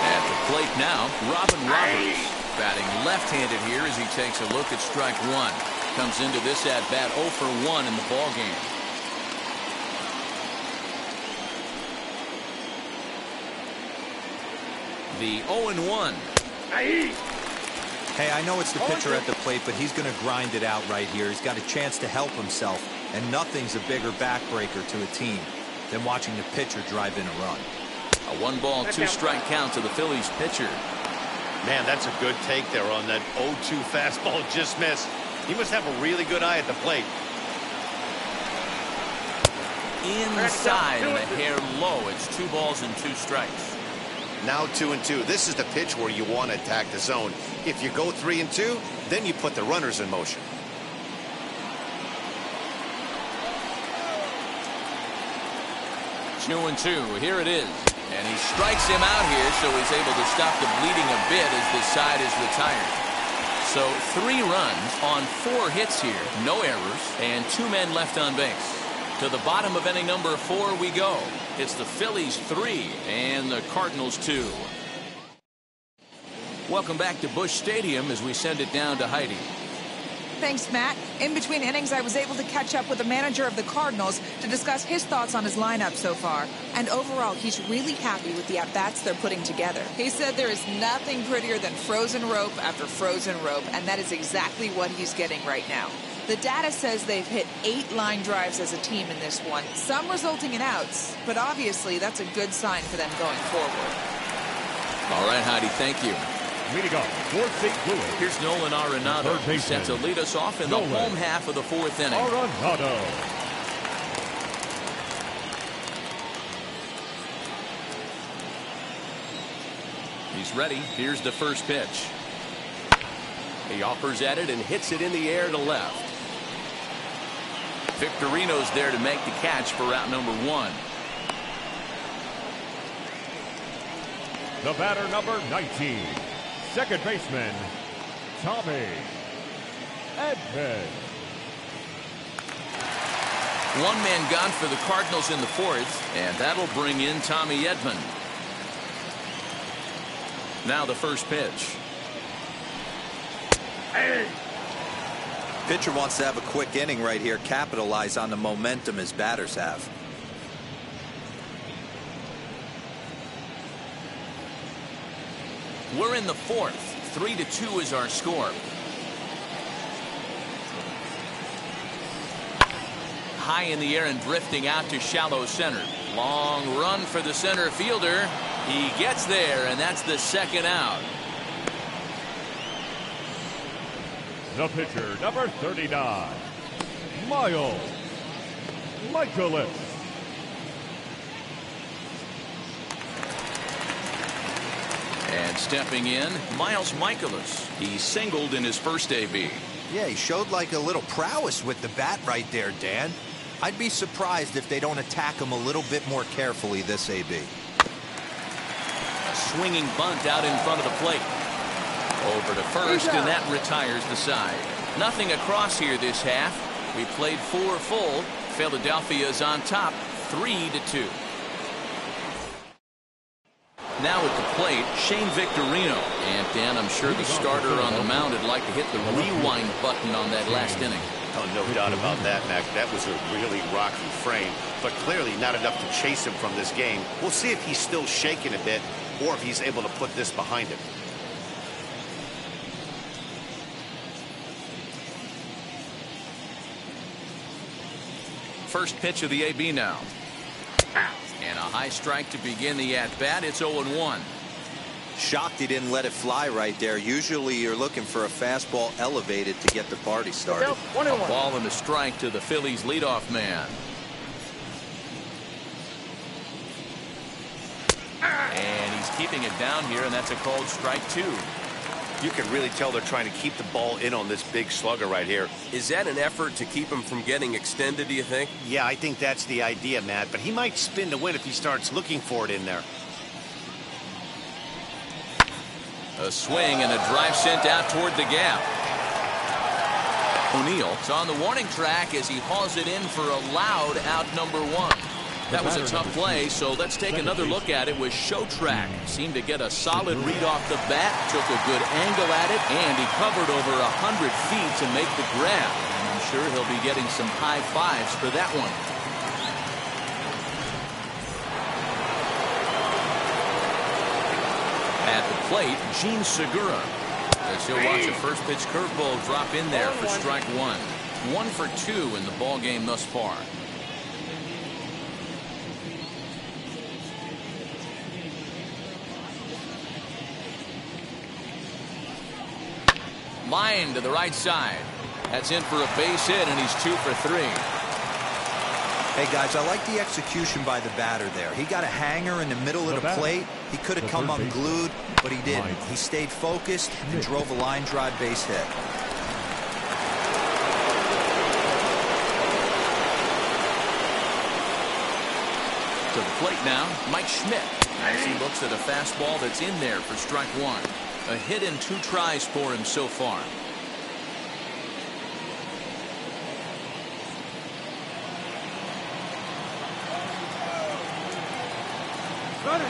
At the plate now, Robin Roberts. Batting left-handed here as he takes a look at strike one. Comes into this at-bat 0 for 1 in the ball game. The 0 and 1. Hey! Hey, I know it's the oh, pitcher at the plate, but he's going to grind it out right here. He's got a chance to help himself, and nothing's a bigger backbreaker to a team than watching the pitcher drive in a run. A one ball, two strike count to the Phillies pitcher. Man, that's a good take there on that 0-2 fastball <laughs> just missed. He must have a really good eye at the plate. Inside and a hair low. It's two balls and two strikes. Now two and two. This is the pitch where you want to attack the zone. If you go three and two, then you put the runners in motion. Two and two. Here it is. And he strikes him out here, so he's able to stop the bleeding a bit as this side is retired. So three runs on four hits here, no errors, and two men left on base. To the bottom of inning number four we go. It's the Phillies three and the Cardinals two. Welcome back to Busch Stadium as we send it down to Heidi. Thanks, Matt. In between innings, I was able to catch up with the manager of the Cardinals to discuss his thoughts on his lineup so far. And overall, he's really happy with the at-bats they're putting together. He said there is nothing prettier than frozen rope after frozen rope, and that is exactly what he's getting right now. The data says they've hit eight line drives as a team in this one, some resulting in outs, but obviously that's a good sign for them going forward. All right, Heidi, thank you. Leading off, Fort St. Louis, Here's Nolan Arenado, Third set to lead us off in the home half of the fourth inning. Arenado. He's ready. Here's the first pitch. He offers at it and hits it in the air to left. Victorino's there to make the catch for out number one. The batter number 19, second baseman, Tommy Edman. One man gone for the Cardinals in the fourth, and that'll bring in Tommy Edman. Now the first pitch. Pitcher wants to have a quick inning right here, capitalize on the momentum his batters have. We're in the fourth. Three to two is our score. High in the air and drifting out to shallow center. Long run for the center fielder. He gets there, and that's the second out. The pitcher, number 39, Miles Mikolas. And stepping in, Miles Mikolas. He singled in his first AB. Yeah, he showed like a little prowess with the bat right there, Dan. I'd be surprised if they don't attack him a little bit more carefully this AB. A swinging bunt out in front of the plate. Over to first, and that retires the side. Nothing across here this half. We played four full. Philadelphia is on top, three to two. Now at the plate, Shane Victorino. And Dan, I'm sure the starter on the mound would like to hit the rewind button on that last inning. Oh, no doubt about that, Mac. That was a really rocky frame, but clearly not enough to chase him from this game. We'll see if he's still shaking a bit or if he's able to put this behind him. First pitch of the AB now. And a high strike to begin the at-bat. It's 0-1. Shocked he didn't let it fly right there. Usually you're looking for a fastball elevated to get the party started. One and A ball and a strike to the Phillies leadoff man. And he's keeping it down here, and that's a called strike two. You can really tell they're trying to keep the ball in on this big slugger right here. Is that an effort to keep him from getting extended, do you think? Yeah, I think that's the idea, Matt, but he might spin to win if he starts looking for it in there. A swing and a drive sent out toward the gap. O'Neill is on the warning track as he hauls it in for a loud out number one. That was a tough play, so let's take another look at it with Showtrack. Seemed to get a solid read off the bat, took a good angle at it, and he covered over a 100 feet to make the grab. And I'm sure he'll be getting some high fives for that one. At the plate, Jean Segura. As he'll watch a first pitch curveball drop in there for strike one. One for two in the ball game thus far. Line to the right side. That's in for a base hit, and he's two for three. Hey guys, I like the execution by the batter there. He got a hanger in the middle of The the batter, plate. He could have come third baseman, unglued, but he didn't. Mike He stayed focused and drove a line drive base hit. To the plate now, Mike Schmidt. As he looks at a fastball that's in there for strike one. A hit and two tries for him so far.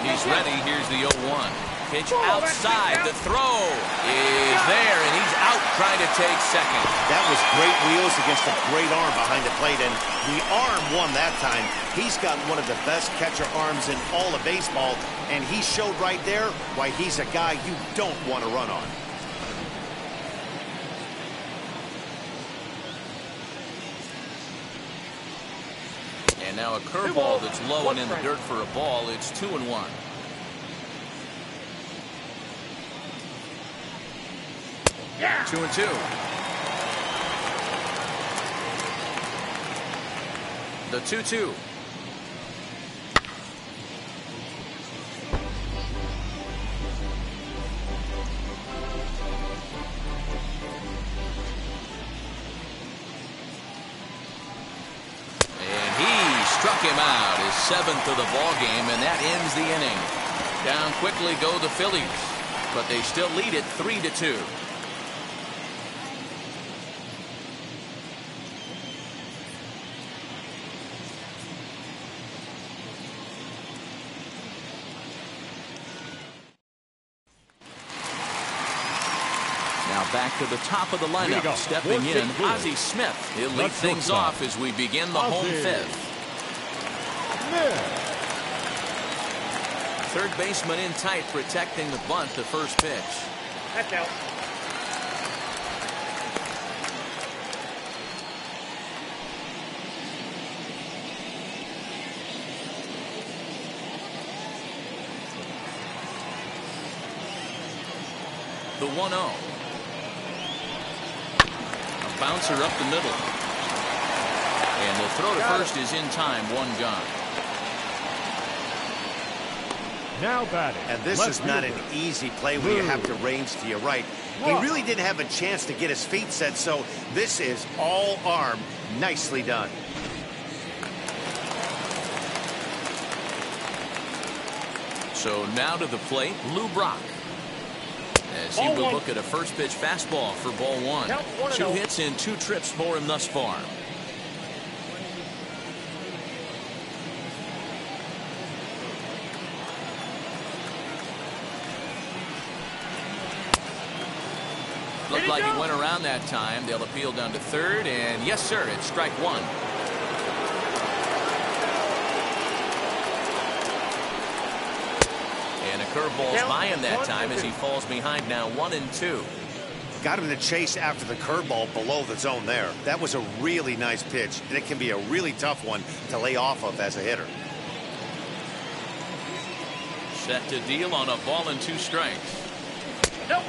He's ready. Here's the 0-1. Pitch outside. The throw is there, and he's trying to take second. That was great wheels against a great arm behind the plate, and the arm won that time. He's got one of the best catcher arms in all of baseball, and he showed right there why he's a guy you don't want to run on. And now a curveball that's low and in the dirt for a ball. It's two and one. Yeah. Two and two. The 2 2. And he struck him out, his seventh of the ball game, and that ends the inning. Down quickly go the Phillies, but they still lead it three to two. Back to the top of the lineup, stepping in, Ozzie Smith. He'll lead things off as we begin the home fifth. Third baseman in tight, protecting the bunt, the first pitch. That's out. The 1 0. A bouncer up the middle. And the throw to first is in time, one gone. Now batting. And this left is not an fielder. easy play when you have to range to your right. He really didn't have a chance to get his feet set, so this is all arm. Nicely done. So now to the plate, Lou Brock. As he will look at a first pitch fastball for ball one. Two and oh. hits in two trips for him thus far. Looked like he went around that time. They'll appeal down to third, and yes, sir, it's strike one. And a curveball's by him that time as he falls behind now one and two. Got him to chase after the curveball below the zone there. That was a really nice pitch, and it can be a really tough one to lay off of as a hitter. Set to deal on a ball and two strikes. Nope.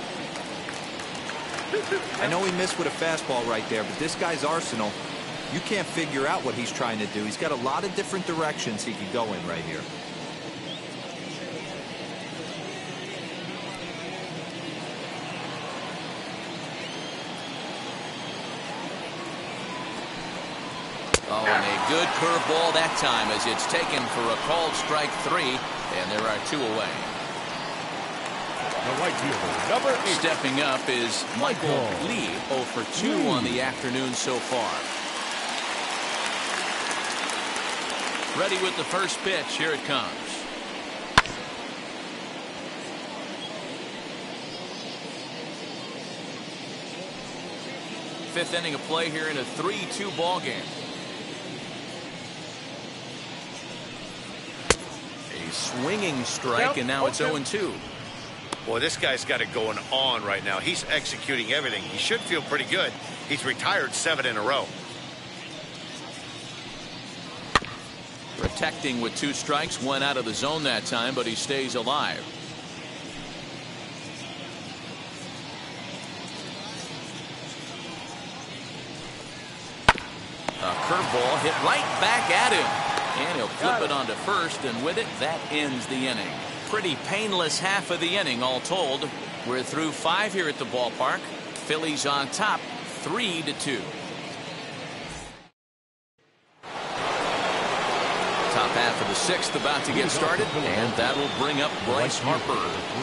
I know he missed with a fastball right there, but this guy's arsenal, you can't figure out what he's trying to do. He's got a lot of different directions he could go in right here. Oh, and a good curveball that time as it's taken for a called strike three, and there are two away. The right fielder, number eight. Stepping up is Michael Michael. Lee, 0 for 2 on the afternoon so far. Ready with the first pitch. Here it comes. Fifth inning of play here in a 3-2 ball game. A swinging strike, Count, and now it's oh, 0-2. Boy, this guy's got it going on right now. He's executing everything. He should feel pretty good. He's retired seven in a row. Protecting with two strikes, one out of the zone that time, but he stays alive. A curveball hit right back at him. And he'll flip it onto first, and with it, that ends the inning. Pretty painless half of the inning, all told. We're through five here at the ballpark. Phillies on top, three to two. Top half of the sixth about to get started, and that'll bring up Bryce Harper.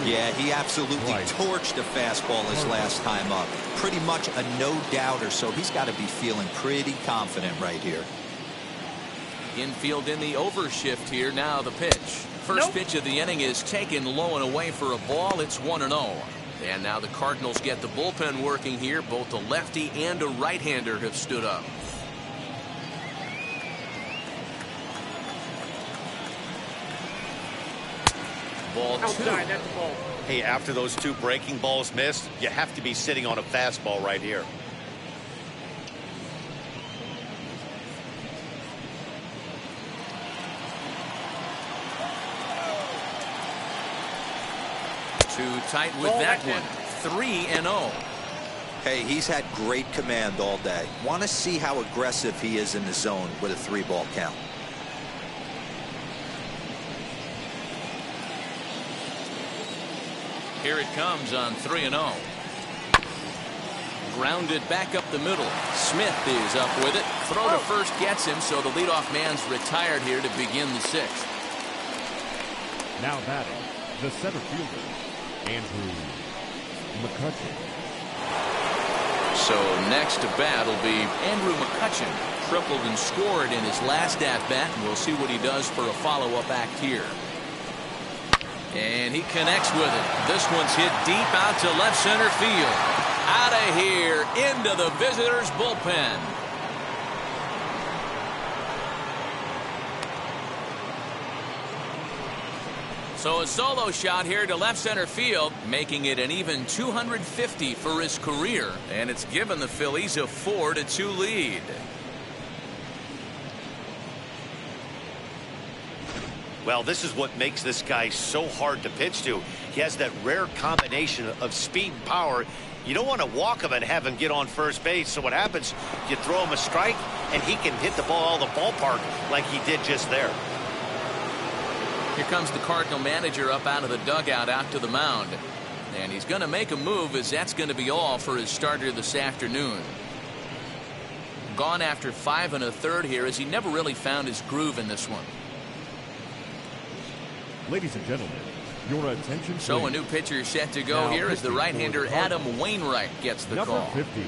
Yeah, he absolutely torched a fastball his last time up. Pretty much a no-doubter, so he's got to be feeling pretty confident right here. Infield in the overshift here. Now the pitch. First Nope. pitch of the inning is taken low and away for a ball. It's 1 and 0. And now the Cardinals get the bullpen working here. Both a lefty and a right hander have stood up. Ball oh, two. Outside. That's ball. Hey, after those two breaking balls missed, you have to be sitting on a fastball right here. Too tight with Ball that one. 3 and oh. 0. Hey, he's had great command all day. Want to see how aggressive he is in the zone with a three-ball count. Here it comes on 3 and oh. 0. Grounded back up the middle. Smith is up with it. Throw to oh. first gets him, so the leadoff man's retired here to begin the sixth. Now batting, the center fielder, Andrew McCutchen. So next to bat will be Andrew McCutchen. Tripled and scored in his last at bat, and we'll see what he does for a follow-up act here. And he connects with it. This one's hit deep out to left center field. Out of here, into the visitors' bullpen. So a solo shot here to left center field, making it an even 250 for his career. And it's given the Phillies a 4 to 2 lead. Well, this is what makes this guy so hard to pitch to. He has that rare combination of speed and power. You don't want to walk him and have him get on first base. So what happens, you throw him a strike, and he can hit the ball out of the ballpark like he did just there. Here comes the Cardinal manager up out of the dugout out to the mound. And he's going to make a move as that's going to be all for his starter this afternoon. Gone after five and a third here as he never really found his groove in this one. Ladies and gentlemen, your attention So a new pitcher set to go Now here as the right-hander. Adam Wainwright gets the Number call. 50,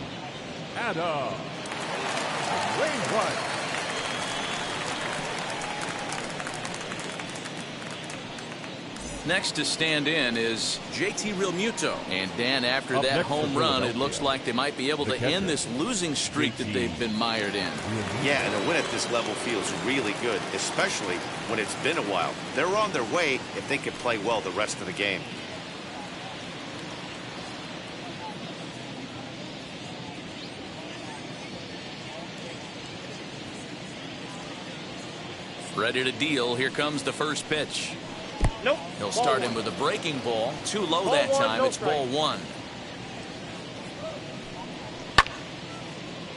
Adam Wainwright. Next to stand in is JT Realmuto. And Dan, after Up that home run, it looks like they might be able to end this losing streak that they've been mired in. Yeah, and a win at this level feels really good, especially when it's been a while. They're on their way if they can play well the rest of the game. Ready to deal. Here comes the first pitch. Nope. He'll start one. him with a breaking ball. Too low Ball that one, time. no it's ball one.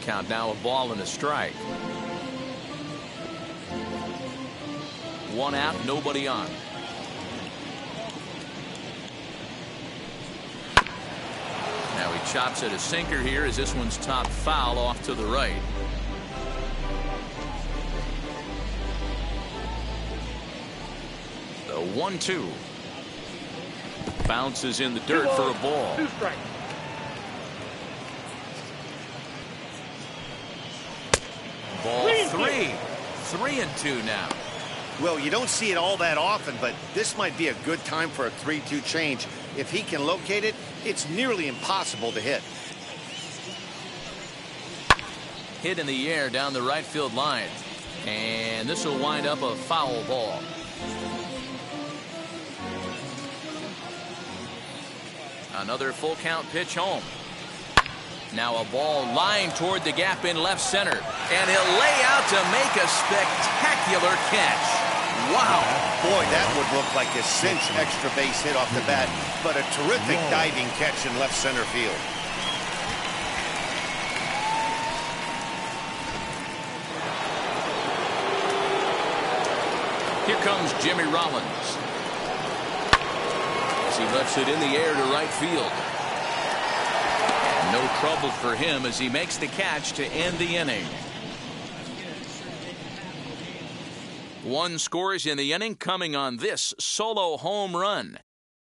Count now a ball and a strike. One out, nobody on. Now he chops at a sinker here as this one's top foul off to the right. The one two. Bounces in the Two dirt for a ball. Two strikes. Ball three. Three and two now. Well, you don't see it all that often, but this might be a good time for a 3-2 change. If he can locate it, it's nearly impossible to hit. Hit in the air down the right field line. And this will wind up a foul ball. Another full count pitch home. Now a ball lined toward the gap in left center. And he'll lay out to make a spectacular catch. Wow. Boy, that would look like a cinch extra base hit off the bat, but a terrific diving catch in left center field. Here comes Jimmy Rollins. He lifts it in the air to right field. No trouble for him as he makes the catch to end the inning. One scores in the inning coming on this solo home run.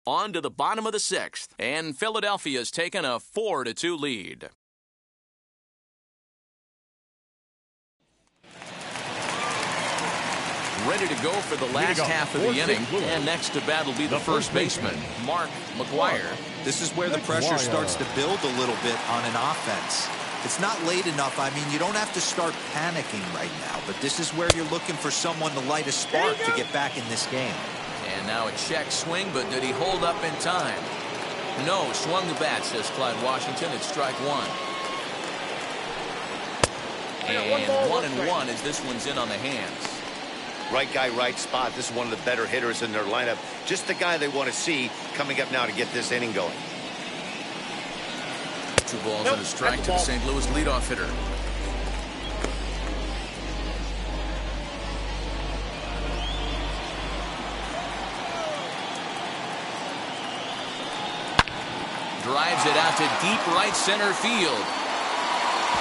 On to the bottom of the sixth, and Philadelphia's taken a 4 to 2 lead. Ready to go for the last half of the Fourth inning. and And next to bat will be the, The first first baseman, baseman. Mark McGwire. This is where the pressure starts to build a little bit on an offense. It's not late enough. I mean, you don't have to start panicking right now, but this is where you're looking for someone to light a spark to get back in this game. And now a check swing, but did he hold up in time? No, swung the bat, says Clyde Washington. It's strike one. got one And ball, one one and one as this one's in on the hands. Right guy, right spot. This is one of the better hitters in their lineup. Just the guy they want to see coming up now to get this inning going. Two balls Nope, and a strike that's to the. St. Louis leadoff hitter. Drives it out to deep right center field.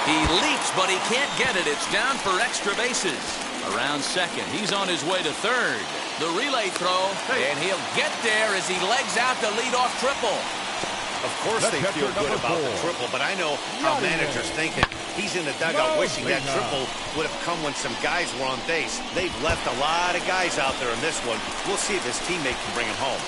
He leaps, but he can't get it. It's down for extra bases. Around second. He's on his way to third. The relay throw, and he'll get there as he legs out the leadoff triple. Of course they feel good about the triple, but I know how managers think it. He's in the dugout wishing that triple would have come when some guys were on base. They've left a lot of guys out there in this one. We'll see if his teammate can bring it home.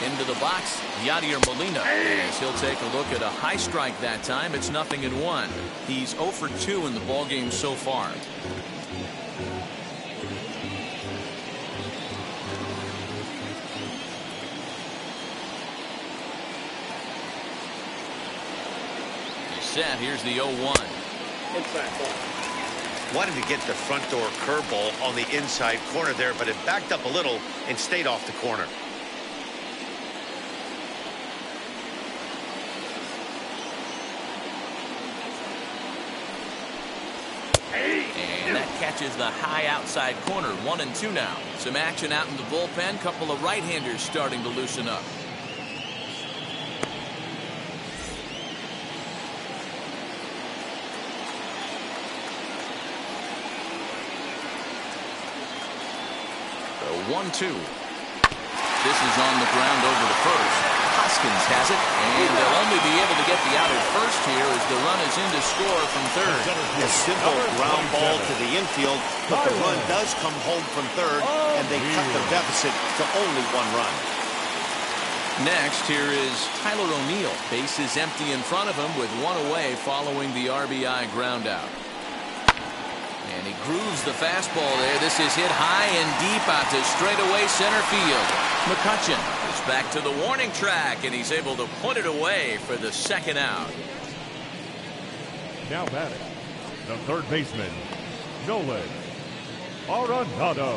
Into the box, Yadier Molina. As he'll take a look at a high strike that time. It's nothing in one. He's 0 for 2 in the ball game so far. He's set. Here's the 0-1. Inside ball. Wanted to get the front door curveball on the inside corner there, but it backed up a little and stayed off the corner. And that catches the high outside corner. One and two now. Some action out in the bullpen. Couple of right-handers starting to loosen up. The one-two. This is on the ground over to first. Hoskins has it, and they'll only be able to get the out at first here as the run is in to score from third. A simple ground ball to the infield, but the run does come home from third, and they cut the deficit to only one run. Next, here is Tyler O'Neill. Base is empty in front of him with one away following the RBI ground out. And he grooves the fastball there. This is hit high and deep out to straightaway center field. McCutchen is back to the warning track, and he's able to put it away for the second out. Now batting, the third baseman, Nolan Arenado.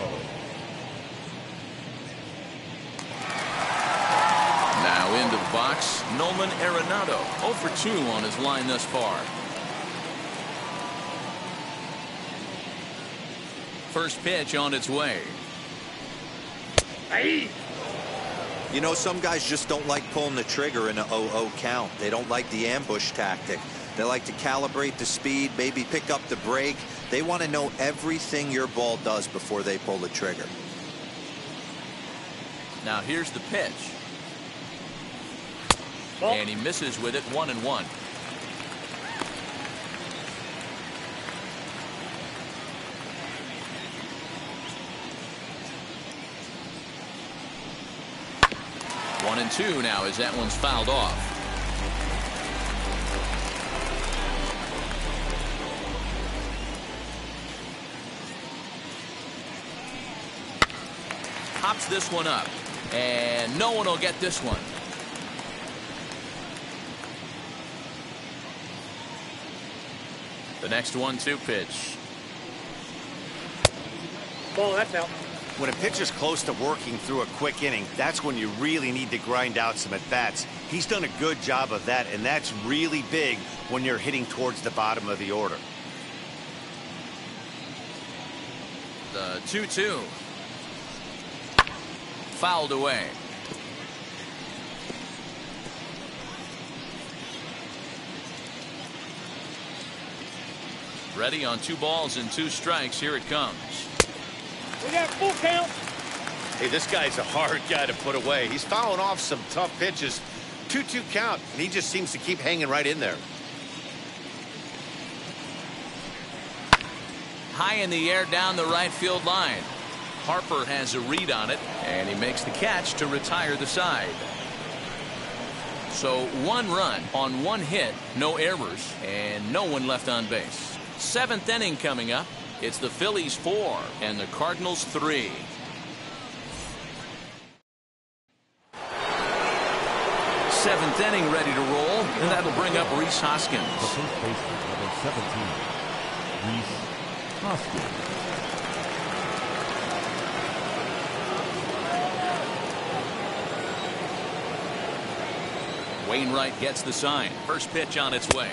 Now into the box, Nolan Arenado. 0 for 2 on his line thus far. First pitch on its way. Hey. You know, some guys just don't like pulling the trigger in a 0-0 count. They don't like the ambush tactic. They like to calibrate the speed, maybe pick up the brake. They want to know everything your ball does before they pull the trigger. Now here's the pitch. Ball. And he misses with it one and one. One and two now as that one's fouled off. Pops this one up. And no one will get this one. The next one two pitch. Ball, that's out. When a pitcher's close to working through a quick inning, that's when you really need to grind out some at-bats. He's done a good job of that, and that's really big when you're hitting towards the bottom of the order. The 2 2. Fouled away. Ready on two balls and two strikes. Here it comes. We got full count. Hey, this guy's a hard guy to put away. He's fouling off some tough pitches. 2-2 count, and he just seems to keep hanging right in there. High in the air down the right field line. Harper has a read on it, and he makes the catch to retire the side. So one run on one hit, no errors, and no one left on base. Seventh inning coming up. It's the Phillies four and the Cardinals three. Seventh inning ready to roll, and that'll bring up Rhys The Hoskins. first baseman, number 17, Rhys Hoskins. Wainwright gets the sign. First pitch on its way.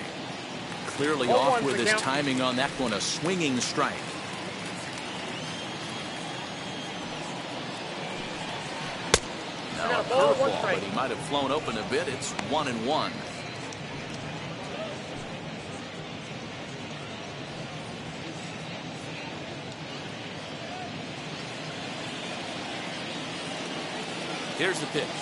Clearly off with his count. timing on that one. A swinging strike. Now a curveball, but he might have flown open a bit. It's one and one. Here's the pitch.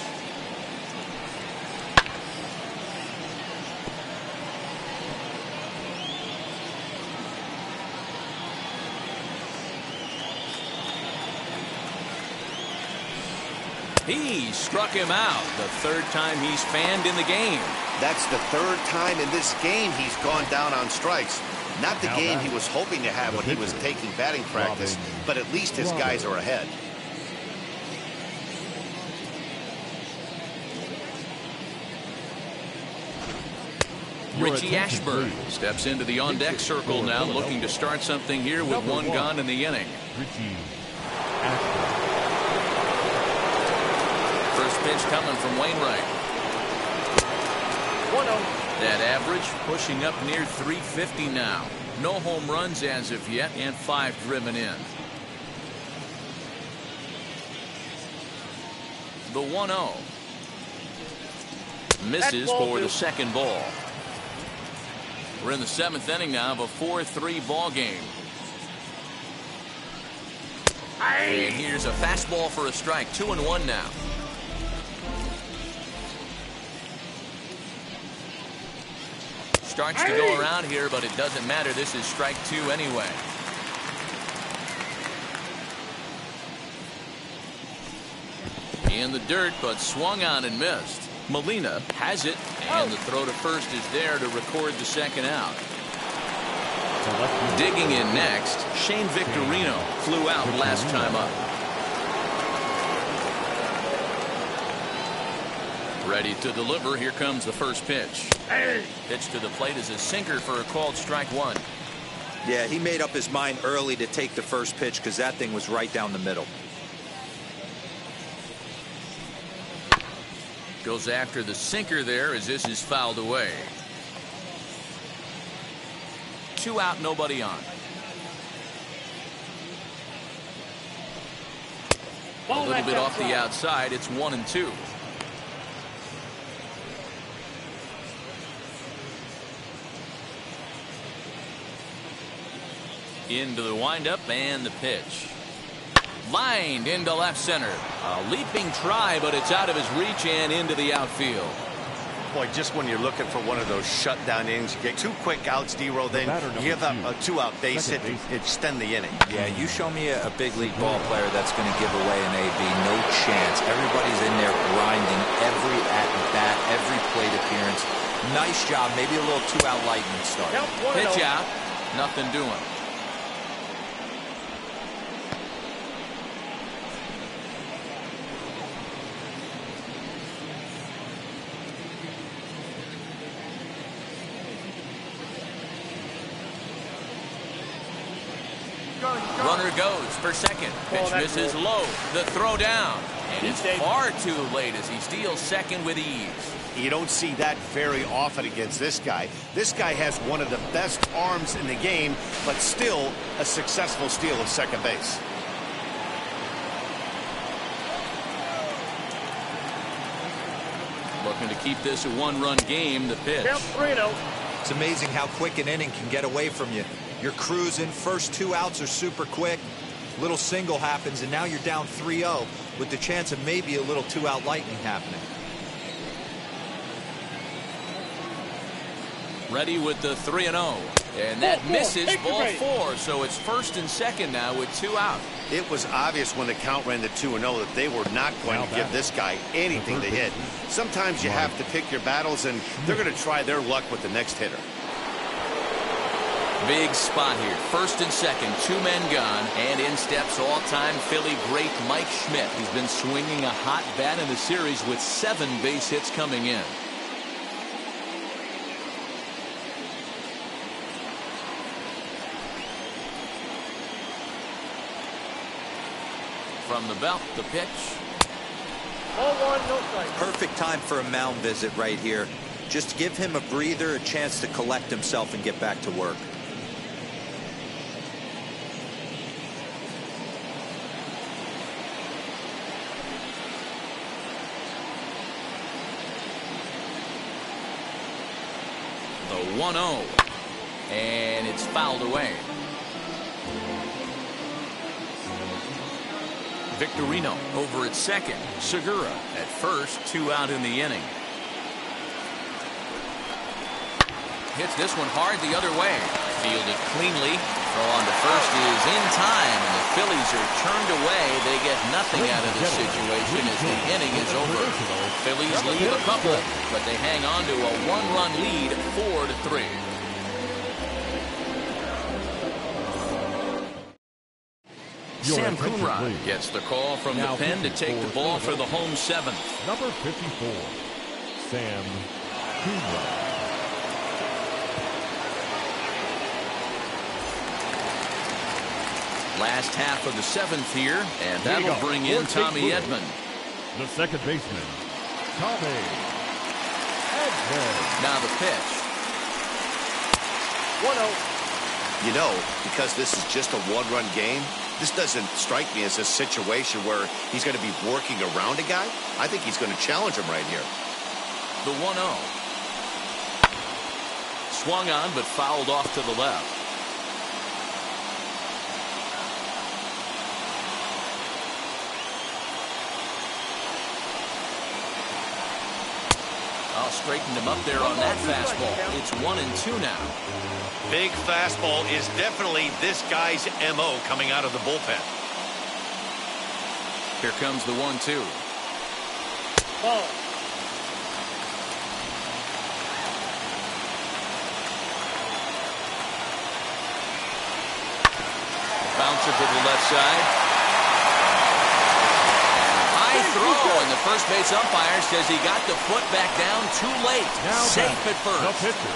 He struck him out the third time he's fanned in the game. That's the third time in this game he's gone down on strikes. Not the Now game he was hoping to have the when he was taking batting practice, Robin but at least his guys are ahead. Richie Ashburn steps into the on-deck circle now, looking to start something here with one one. gone in the inning. Richie Ashburn. First pitch coming from Wainwright. 1 0. That average pushing up near 350 now. No home runs as of yet, and five driven in. The 1 0. Misses for two. the second ball. We're in the seventh inning now of a 4 3 ball game. And here's a fastball for a strike. Two and one now. Starts to go around here, but it doesn't matter. This is strike two anyway. In the dirt, but swung on and missed. Molina has it, and the throw to first is there to record the second out. To left field. Digging in next, Shane Victorino flew out last time up. Ready to deliver. Here comes the first pitch. Hey. Pitch to the plate is a sinker for a called strike one. Yeah, he made up his mind early to take the first pitch because that thing was right down the middle. Goes after the sinker there as this is fouled away. Two out, nobody on. A little that's bit off the outside. outside. It's one and two. Into the windup and the pitch. Lined into left center. A leaping try, but it's out of his reach and into the outfield. Boy, just when you're looking for one of those shutdown innings, you get two quick outs, D-row, then batter give up a two-out base hit, Second extend the inning. Yeah, you show me a, a big league ball player that's going to give away an AB. No chance. Everybody's in there grinding every at bat, every plate appearance. Nice job. Maybe a little two out lightning start. Count 1 Pitch oh. out. Nothing doing. Runner goes for second. Pitch Oh, misses cool. low. The throw down. And it's far too late as he steals second with ease. You don't see that very often against this guy. This guy has one of the best arms in the game, but still a successful steal of second base. Looking to keep this a one-run game. The pitch. Count 3 0. It's amazing how quick an inning can get away from you. You're cruising. First two outs are super quick. Little single happens, and now you're down 3-0 with the chance of maybe a little two-out lightning happening. Ready with the 3 and 0. And that four. misses Take ball four. So it's first and second now with two out. It was obvious when the count ran to 2 0 that they were not going Now to give this guy anything to hit. Sometimes you have to pick your battles, and they're going to try their luck with the next hitter. Big spot here. First and second, two men gone, and in steps all-time Philly great Mike Schmidt, He's been swinging a hot bat in the series with seven base hits coming in. From the belt, the pitch. Ball one, no strike. Perfect time for a mound visit right here. Just give him a breather, a chance to collect himself and get back to work. The 1-0. And it's fouled away. Victorino over at second. Segura at first. Two out in the inning. Hits this one hard the other way. Fielded cleanly. Throw on to first is in time. And the Phillies are turned away. They get nothing out of this situation as the inning is over. The Phillies leave a couple, but they hang on to a one-run lead, four to three. Sam Coonrod gets the call from Now the pen to take the ball for the home seventh. Number 54, Sam Coonrod. Last half of the seventh here, and that'll bring in Tommy. Edman. The second baseman, Tommy Edman. Now the pitch. 1-0. You know, because this is just a one-run game, this doesn't strike me as a situation where he's going to be working around a guy. I think he's going to challenge him right here. The 1 0. Swung on, but fouled off to the left. Oh, straightened him up there on that fastball. It's one and two now. Big fastball is definitely this guy's MO coming out of the bullpen. Here comes the one two. Ball. Bouncer to the left side. High throw, and the first base umpire says he got the foot back down too late. Now Safe back, at first. The pitcher,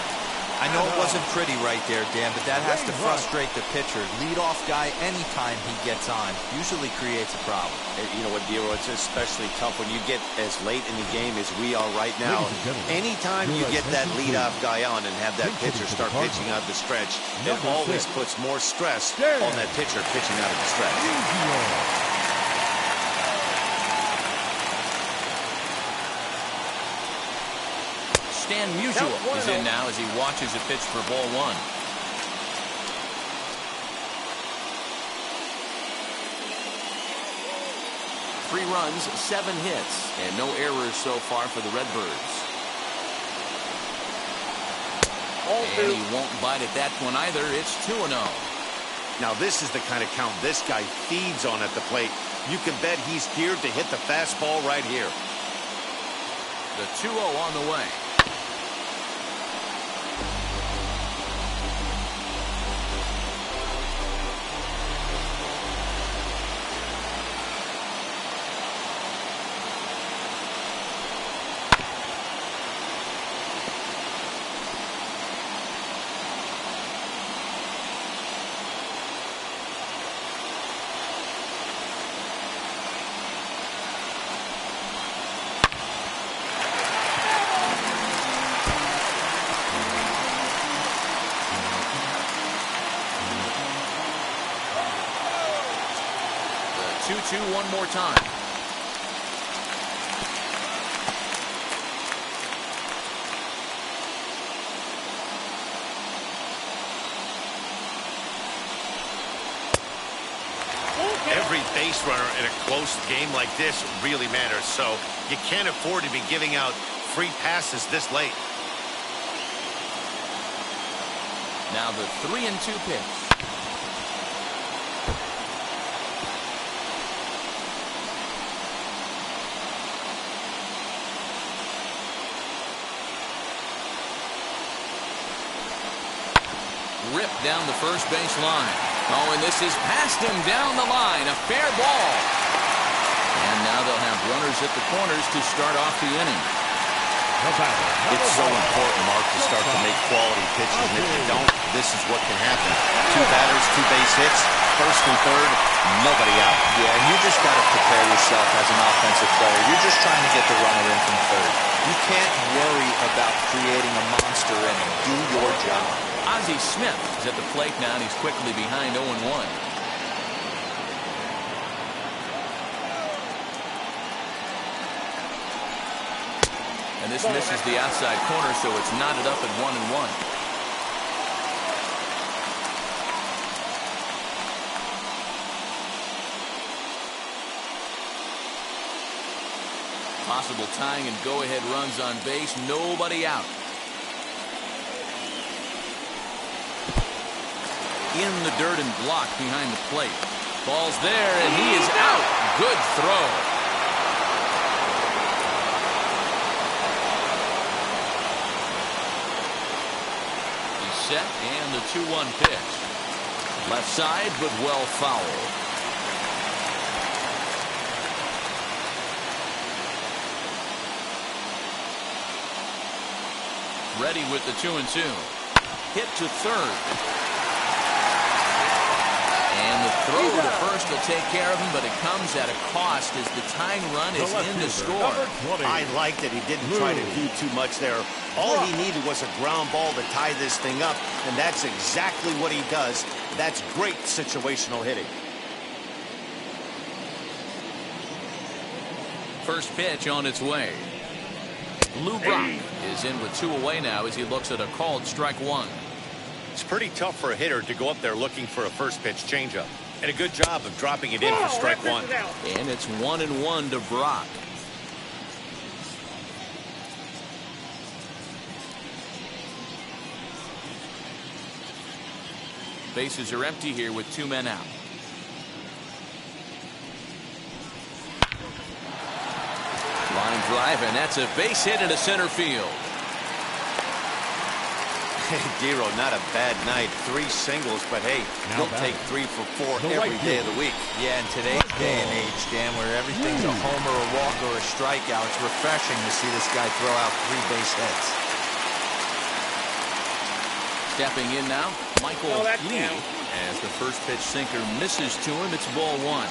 I know it wasn't pretty right there, Dan, but that has to frustrate the pitcher. Leadoff guy, anytime he gets on, usually creates a problem. You know what, Dero, it's especially tough when you get as late in the game as we are right now. Ladies and gentlemen, Anytime you get that attention, leadoff guy on and have that pitcher start pitching out of the stretch, it always puts more stress on that pitcher pitching out of the stretch. Stan Musial is in now as he watches a pitch for ball one. Three runs, seven hits, and no errors so far for the Redbirds. And he won't bite at that one either. It's 2 0. Now, this is the kind of count this guy feeds on at the plate. You can bet he's geared to hit the fastball right here. The 2 0 on the way. More time. Every base runner in a close game like this really matters, so you can't afford to be giving out free passes this late. Now the 3 and 2 pitch. Down the first base line. Oh, and this is past him down the line. A fair ball. And now they'll have runners at the corners to start off the inning. It's so important, Mark, to start to make quality pitches. And if you don't, this is what can happen. Two batters, two base hits, first and third, nobody out. Yeah, and you just got to prepare yourself as an offensive player. You're just trying to get the runner in from third. You can't worry about creating a monster inning. Do your job. Ozzie Smith is at the plate now, and he's quickly behind 0-1. And this misses the outside corner, so it's knotted up at one and one. Possible tying and go-ahead runs on base. Nobody out. In the dirt and blocked behind the plate. Ball's there, and he is out. Good throw. He's set, and the 2-1 pitch. Left side, but well fouled. Ready with the two and two. Hit to third. And the throw to first will take care of him, but it comes at a cost as the tying run is in to score. I like that he didn't try to do too much there. All he needed was a ground ball to tie this thing up, and that's exactly what he does. That's great situational hitting. First pitch on its way. Lou Brock is in with two away now as he looks at a called strike one. It's pretty tough for a hitter to go up there looking for a first pitch changeup. And a good job of dropping it in for strike one. And it's one and one to Brock. Bases are empty here with two men out. Line drive, and that's a base hit into center field. Hey, Dero, oh, not a bad night. Three singles, but hey, he'll take three for four every day of the week. Yeah, in today's day and age, Dan, where everything's a homer, a walk, or a strikeout, it's refreshing to see this guy throw out three base hits. Stepping in now, Michael Oh, Lee. down. As the first pitch sinker misses to him, it's ball one.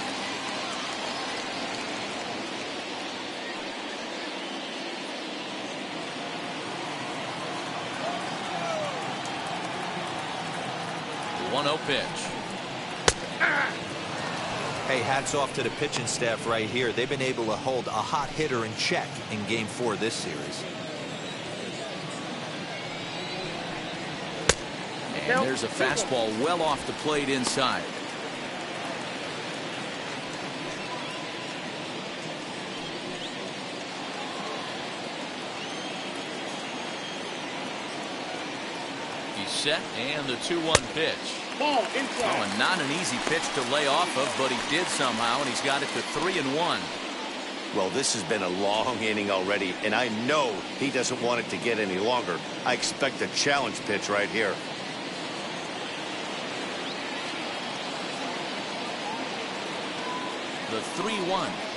1-0 pitch. Hey, hats off to the pitching staff right here. They've been able to hold a hot hitter in check in game four of this series. And there's a fastball well off the plate inside. He's set and the 2-1 pitch. Ball Oh, and not an easy pitch to lay off of, but he did somehow, and he's got it to three and one. Well, this has been a long inning already, and I know he doesn't want it to get any longer. I expect a challenge pitch right here. The 3-1.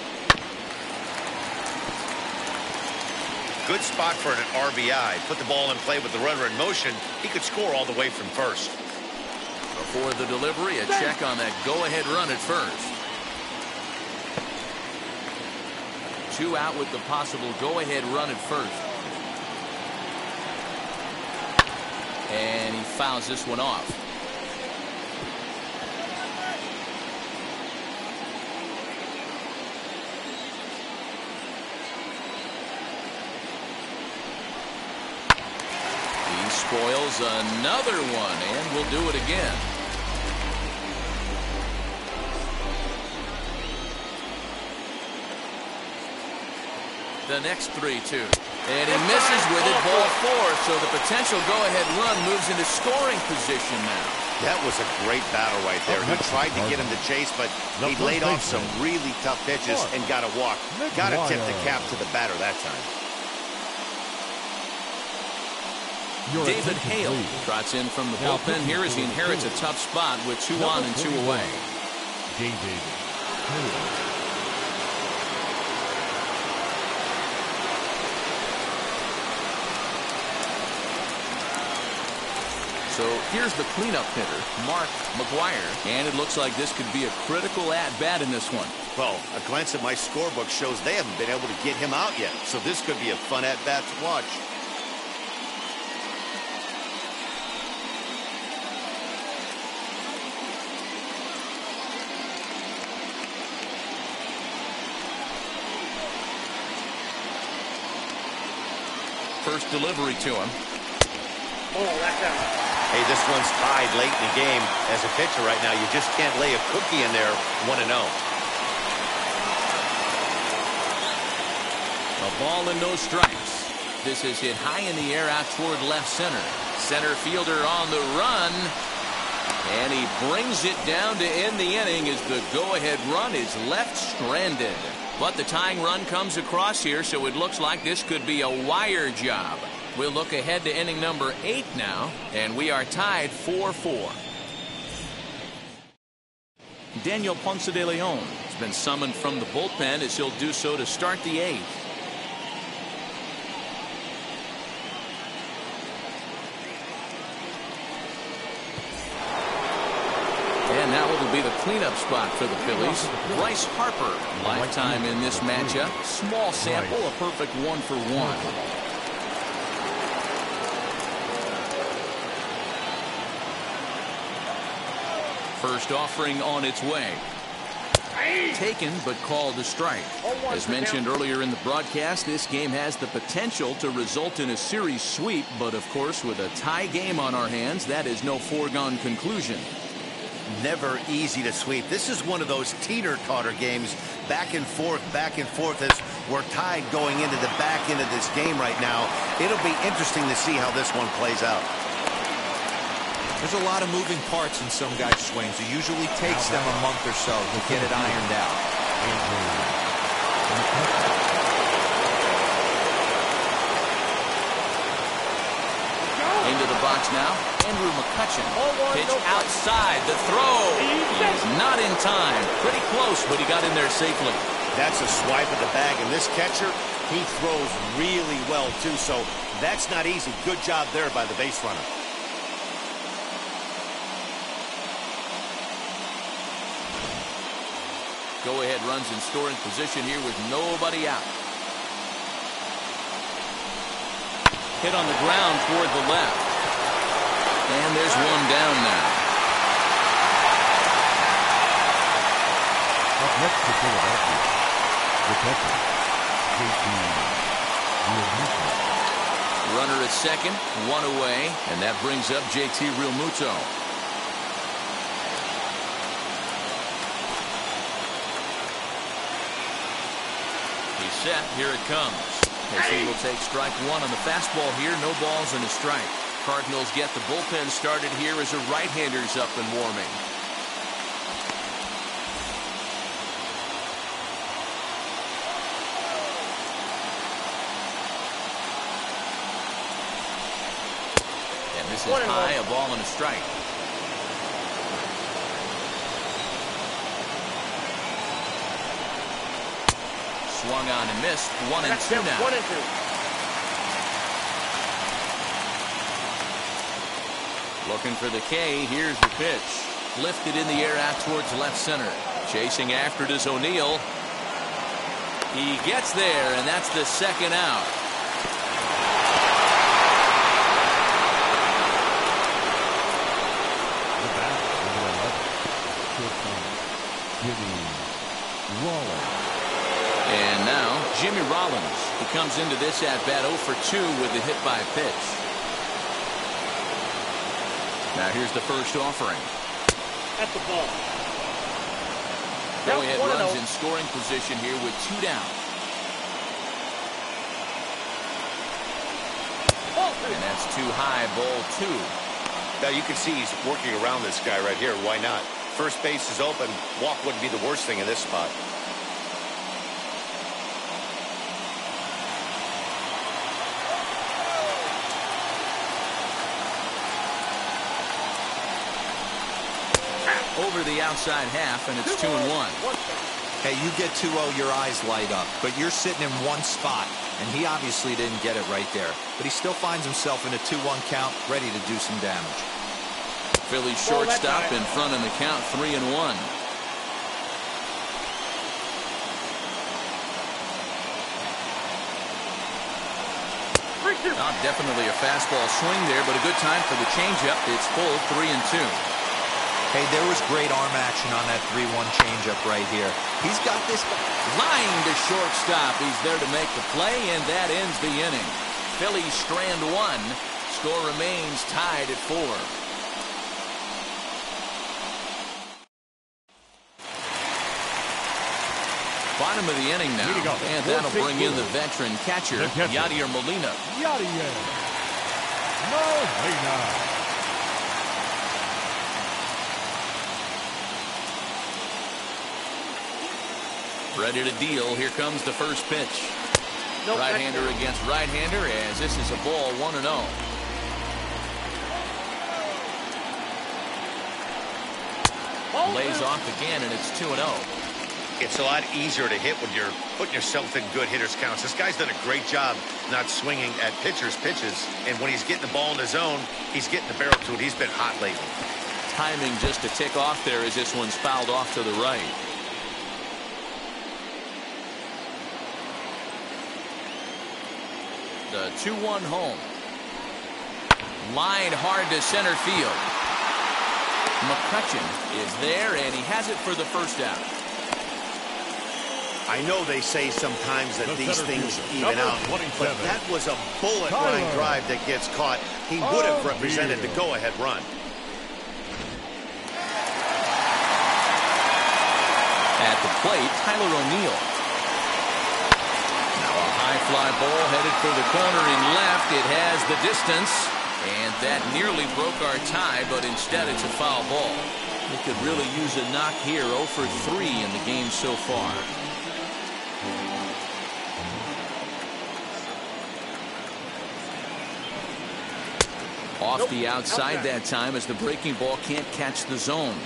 Good spot for an RBI. Put the ball in play with the runner in motion. He could score all the way from first. Before the delivery, a check on that go-ahead run at first. Two out with the possible go-ahead run at first. And he fouls this one off. He another one, and will do it again. The next 3-2. And he misses with it, ball four, so the potential go-ahead run moves into scoring position now. That was a great battle right there. He tried to get him to chase, but he laid off some really tough pitches and got a walk. Got to tip the cap to the batter that time. Your David Hale trots in from the bullpen here as he inherits a tough spot with two Number on and two away. David Hale. So here's the cleanup hitter, Mark McGwire, and it looks like this could be a critical at-bat in this one. Well, a glance at my scorebook shows they haven't been able to get him out yet, so this could be a fun at-bat to watch. First delivery to him. Oh, that's out. Hey, this one's tied late in the game. As a pitcher right now, you just can't lay a cookie in there 1-0. A ball and no strikes. This is hit high in the air out toward left center. Center fielder on the run. And he brings it down to end the inning as the go-ahead run is left stranded. But the tying run comes across here, so it looks like this could be a wire job. We'll look ahead to inning number eight now, and we are tied 4-4. Daniel Ponce de Leon has been summoned from the bullpen as he'll do so to start the eighth. And now it'll be the cleanup spot for the Phillies. Bryce Harper, lifetime in this matchup. Small sample, a perfect one for one. First offering on its way. Taken but called a strike. As mentioned earlier in the broadcast, this game has the potential to result in a series sweep, but of course, with a tie game on our hands, that is no foregone conclusion. Never easy to sweep. This is one of those teeter-totter games, back and forth, back and forth as we're tied going into the back end of this game right now. It'll be interesting to see how this one plays out. There's a lot of moving parts in some guys' swings. It usually takes them a month or so to get it ironed out. Into the box now. Andrew McCutchen. Pitch outside. The throw. He's not in time. Pretty close, but he got in there safely. That's a swipe of the bag, and this catcher, he throws really well, too, so that's not easy. Good job there by the base runner. Go-ahead runs in scoring position here with nobody out. Hit on the ground toward the left. And there's one down now. Up next to Philadelphia, the catcher, J.T. Realmuto. Runner at second, one away, and that brings up JT Realmuto. He's set. Here it comes. As he will take strike one on the fastball here. No balls and a strike. Cardinals get the bullpen started here as a right-hander's up and warming. And this is One and high, a ball and a strike. Swung on and missed. One and two now. One and two. Looking for the K. Here's the pitch. Lifted in the air out towards left center. Chasing after it is O'Neill. He gets there, and that's the second out. The bat, number 11, shortstop, Jimmy Rollins. And now, Jimmy Rollins. He comes into this at bat 0 for 2 with the hit by pitch. Now here's the first offering. At the ball. That was Go-ahead runs in scoring position here with two down. And that's too high, ball two. Now, you can see he's working around this guy right here. Why not? First base is open. Walk wouldn't be the worst thing in this spot. Over the outside half, and it's two and one. One. Hey, you get 2-0, your eyes light up. But you're sitting in one spot, and he obviously didn't get it right there. But he still finds himself in a 2-1 count, ready to do some damage. Philly shortstop in front in the count, three and one. Not definitely a fastball swing there, but a good time for the changeup. It's full three and two. Hey, there was great arm action on that 3-1 changeup right here. He's got this line to shortstop. He's there to make the play, and that ends the inning. Phillies strand one. Score remains tied at four. Bottom of the inning now. And that'll bring in the veteran catcher. Yadier Molina. Yadier Molina. Ready to deal. Here comes the first pitch. Nope, Right-hander that's- against right-hander as this is a ball 1 and oh. 0. Lays off again and it's 2 and oh. 0. It's a lot easier to hit when you're putting yourself in good hitters counts. This guy's done a great job not swinging at pitchers' pitches. And when he's getting the ball in the zone, he's getting the barrel to it. He's been hot lately. Timing just a tick off there as this one's fouled off to the right. 2-1 home. Line hard to center field. McCutchen is there and he has it for the first out. I know they say sometimes that The these things fielder, even number out, but that was a bullet line drive that gets caught. He would have O'Neill. represented the go-ahead run. At the plate, Tyler O'Neill. High fly ball headed for the corner in left. It has the distance. And that nearly broke our tie, but instead it's a foul ball. We could really use a knock here. 0 for 3 in the game so far. Off Nope, the outside outside. that time as the breaking ball can't catch the zone.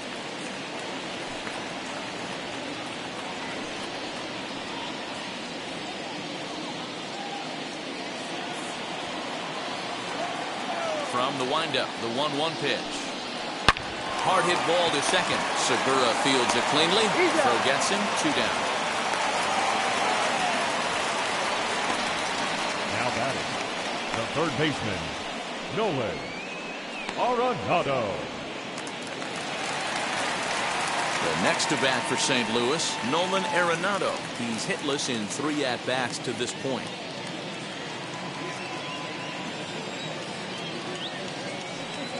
From the windup, the 1 1 pitch. Hard hit ball to second. Segura fields it cleanly. He's. Throw gets him. Two down. Now batting. The third baseman, Nolan Arenado. The next to bat for St. Louis, Nolan Arenado. He's hitless in three at bats to this point.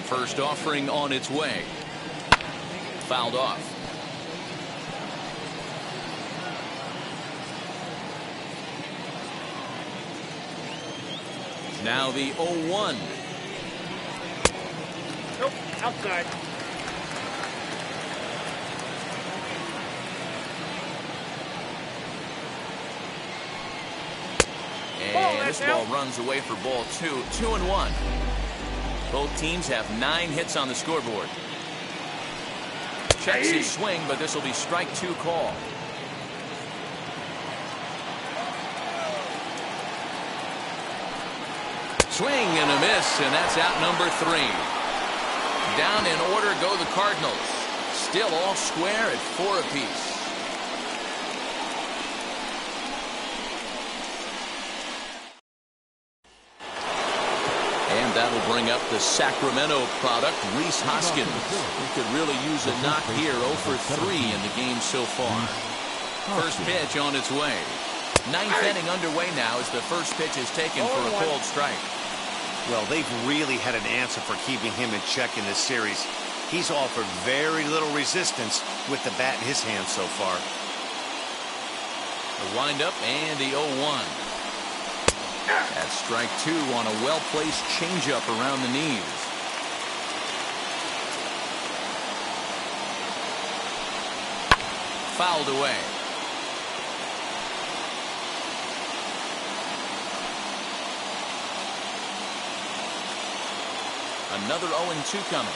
First offering on its way. Fouled off. Now the 0-1. Nope, outside. Ball, And this that's ball out. runs away for ball two. Two and one. Both teams have nine hits on the scoreboard. Checks his swing, but this will be strike two call. Swing and a miss, and that's out number three. Down in order go the Cardinals. Still all square at four apiece. That'll bring up the Sacramento product, Rhys Hoskins. He could really use a knock here, 0 for 3 in the game so far. First pitch on its way. Ninth inning underway now as the first pitch is taken for a cold strike. Well, they've really had an answer for keeping him in check in this series. He's offered very little resistance with the bat in his hand so far. The windup and the 0-1. That's strike two on a well-placed changeup around the knees. Fouled away. Another 0-2 coming.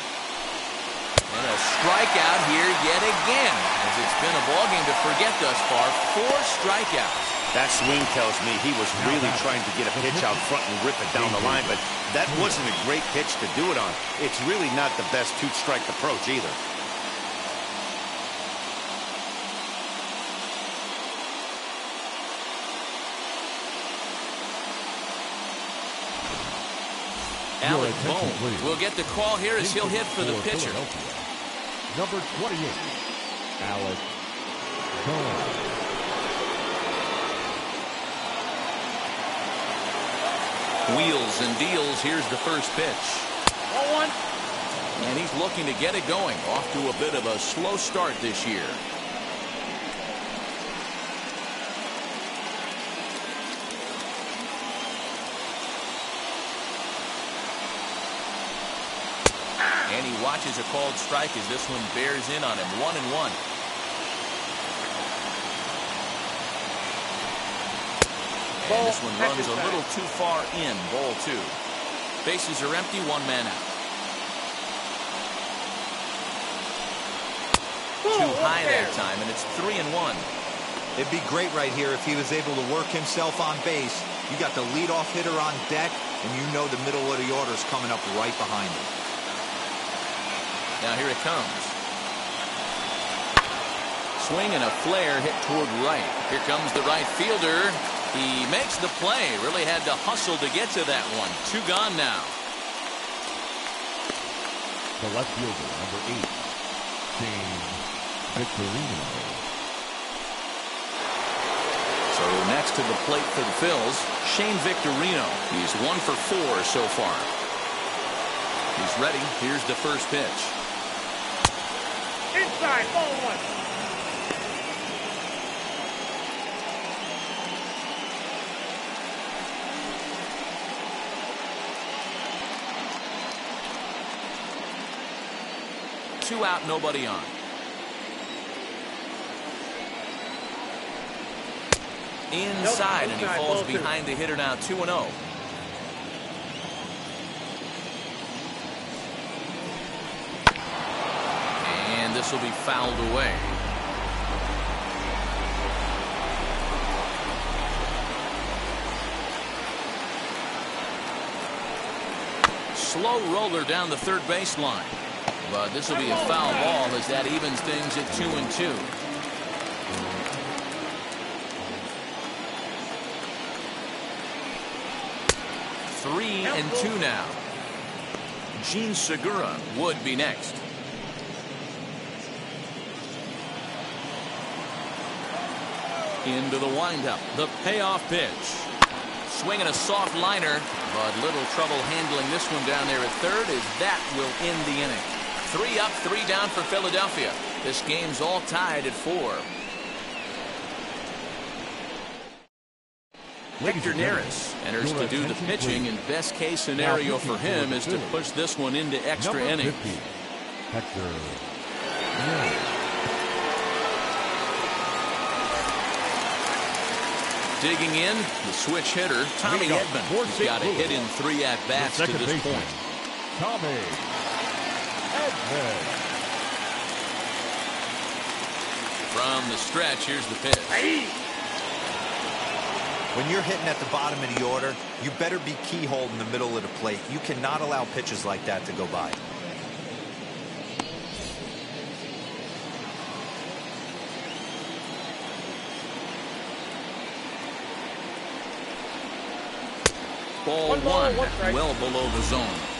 And a strikeout here yet again, as it's been a ballgame to forget thus far. Four strikeouts. That swing tells me he was really trying to get a pitch out front and rip it down the line, but that wasn't a great pitch to do it on. It's really not the best two-strike approach either. Alec Bohm will get the call here as he'll hit for the pitcher. Number 28, Alec Bohm. Wheels and deals. Here's the first pitch. One. And he's looking to get it going. Off to a bit of a slow start this year. And he watches a called strike as this one bears in on him. One and one. And this one runs a little too far in. Ball two. Bases are empty. One man out. Too high that time, and it's three and one. It'd be great right here if he was able to work himself on base. You got the leadoff hitter on deck, and you know the middle of the order is coming up right behind him. Now here it comes. Swing and a flare hit toward right. Here comes the right fielder. He makes the play. Really had to hustle to get to that one. Two gone now. The left fielder, number eight, Shane Victorino. So next to the plate for the Phils, Shane Victorino. He's one for four so far. He's ready. Here's the first pitch. Inside, ball one. Two out, nobody on. Inside, and he falls behind the hitter now 2 0. And this will be fouled away. Slow roller down the third baseline. But this will be a foul ball as that evens things at two and two. Three and two now. Jean Segura would be next. Into the windup. The payoff pitch. Swinging a soft liner, but little trouble handling this one down there at third as that will end the inning. Three up, three down for Philadelphia. This game's all tied at four. Hector Neris enters to do the pitching, and best case scenario for him is to push this one into extra innings. Hector. Digging in, the switch hitter, Tommy Leading off Edman. for got a hit in three at-bats to this point. Tommy Edman. From the stretch, here's the pitch. When you're hitting at the bottom of the order, you better be keyhole in the middle of the plate. You cannot allow pitches like that to go by. Ball One ball, one, one strike. well below the zone.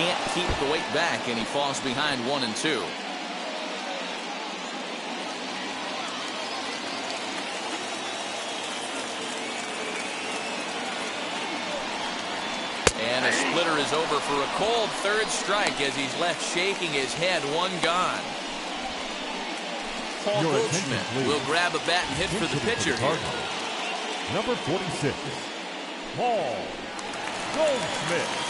Can't keep the weight back, and he falls behind one and two. And a splitter is over for a cold third strike as he's left shaking his head. One gone. Paul Your Goldschmidt will grab a bat and hit for the pitcher. Number 46, Paul Goldschmidt.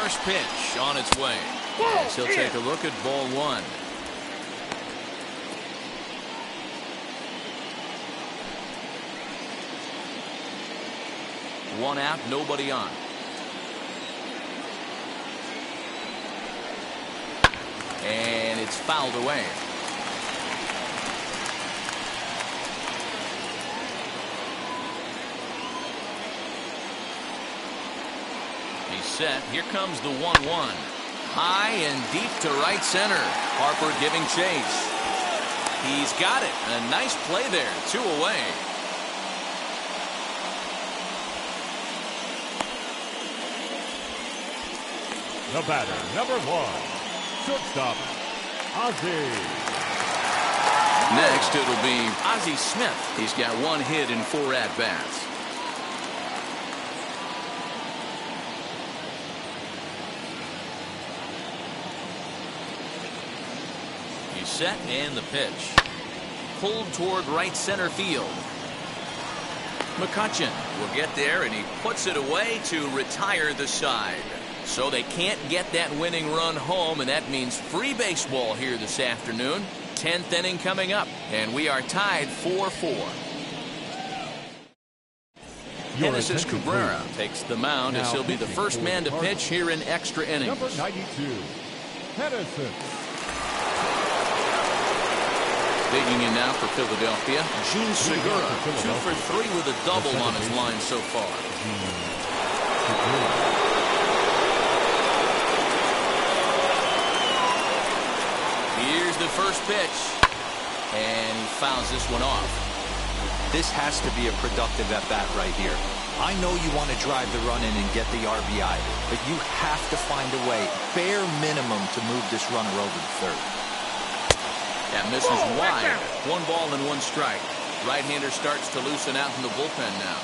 First pitch on its way. As he'll take a look at ball one. One out, nobody on. And it's fouled away. Set. Here comes the 1 1. High and deep to right center. Harper giving chase. He's got it. A nice play there. Two away. The batter, number one, shortstop, Ozzie. Next, it'll be Ozzie Smith. He's got one hit in four at-bats. Set and the pitch. Pulled toward right center field. McCutchen will get there and he puts it away to retire the side. So they can't get that winning run home and that means free baseball here this afternoon. 10th inning coming up and we are tied 4-4. Your Genesis Cabrera takes the mound as he'll be the first man to pitch here in extra innings. Number 92, Henderson. Digging in now for Philadelphia, Jean Segura, two for three with a double on his line so far. Here's the first pitch, and he fouls this one off. This has to be a productive at-bat right here. I know you want to drive the run in and get the RBI, but you have to find a way, bare minimum, to move this runner over to third. That misses wide. One ball and one strike. Right-hander starts to loosen out in the bullpen now.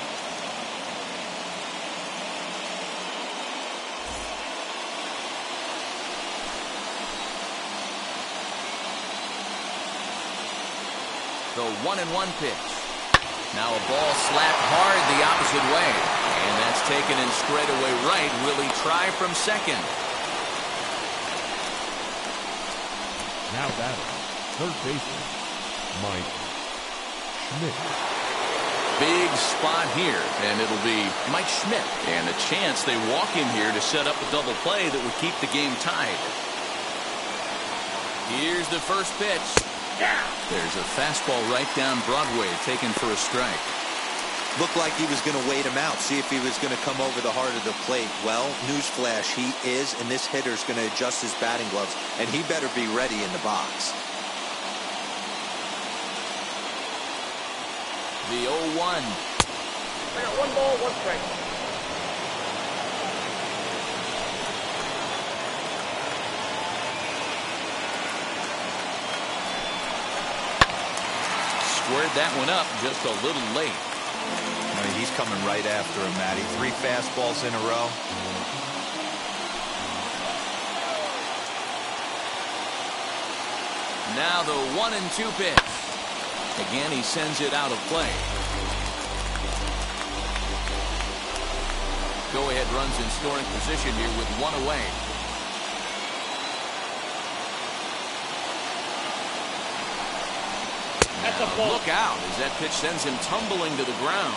The one and one pitch. Now a ball slapped hard the opposite way. And that's taken in straightaway right. Will he try from second? Now batting, third baseman, Mike Schmidt. Big spot here, and it'll be Mike Schmidt. And a chance they walk him here to set up a double play that would keep the game tied. Here's the first pitch. There's a fastball right down Broadway taken for a strike. Looked like he was going to wait him out, see if he was going to come over the heart of the plate. Well, newsflash, he is, and this hitter's going to adjust his batting gloves, and he better be ready in the box. The 0-1. I got one ball, one strike. Squared that one up just a little late. I mean, he's coming right after him, Matty. Three fastballs in a row. Now the one and two pitch. Again, he sends it out of play. Go ahead runs in scoring position here with one away. That's a ball. Look out as that pitch sends him tumbling to the ground.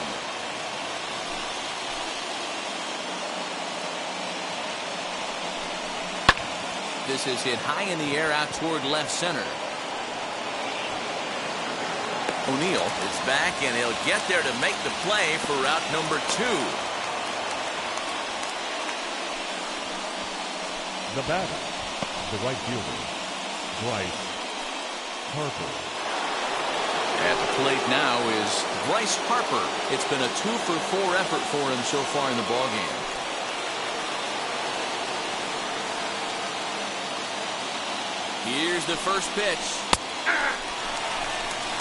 This is hit high in the air out toward left center. O'Neill is back and he'll get there to make the play for route number two. The batter, the right fielder, Bryce Harper. At the plate now is Bryce Harper. It's been a two for four effort for him so far in the ballgame. Here's the first pitch. Ah!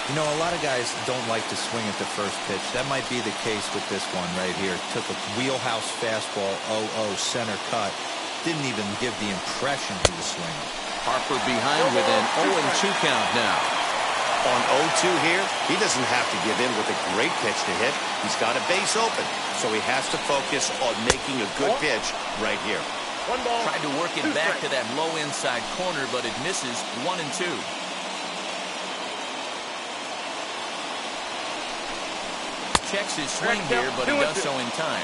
You know, a lot of guys don't like to swing at the first pitch. That might be the case with this one right here. Took a wheelhouse fastball, 0-0 center cut. Didn't even give the impression he was swinging. Harper behind with an 0-2 count now. On 0-2 here, he doesn't have to give in with a great pitch to hit. He's got a base open, so he has to focus on making a good pitch right here. One ball. Tried to work it back to that low inside corner, but it misses one and two. Checks his swing here, but he does so in time.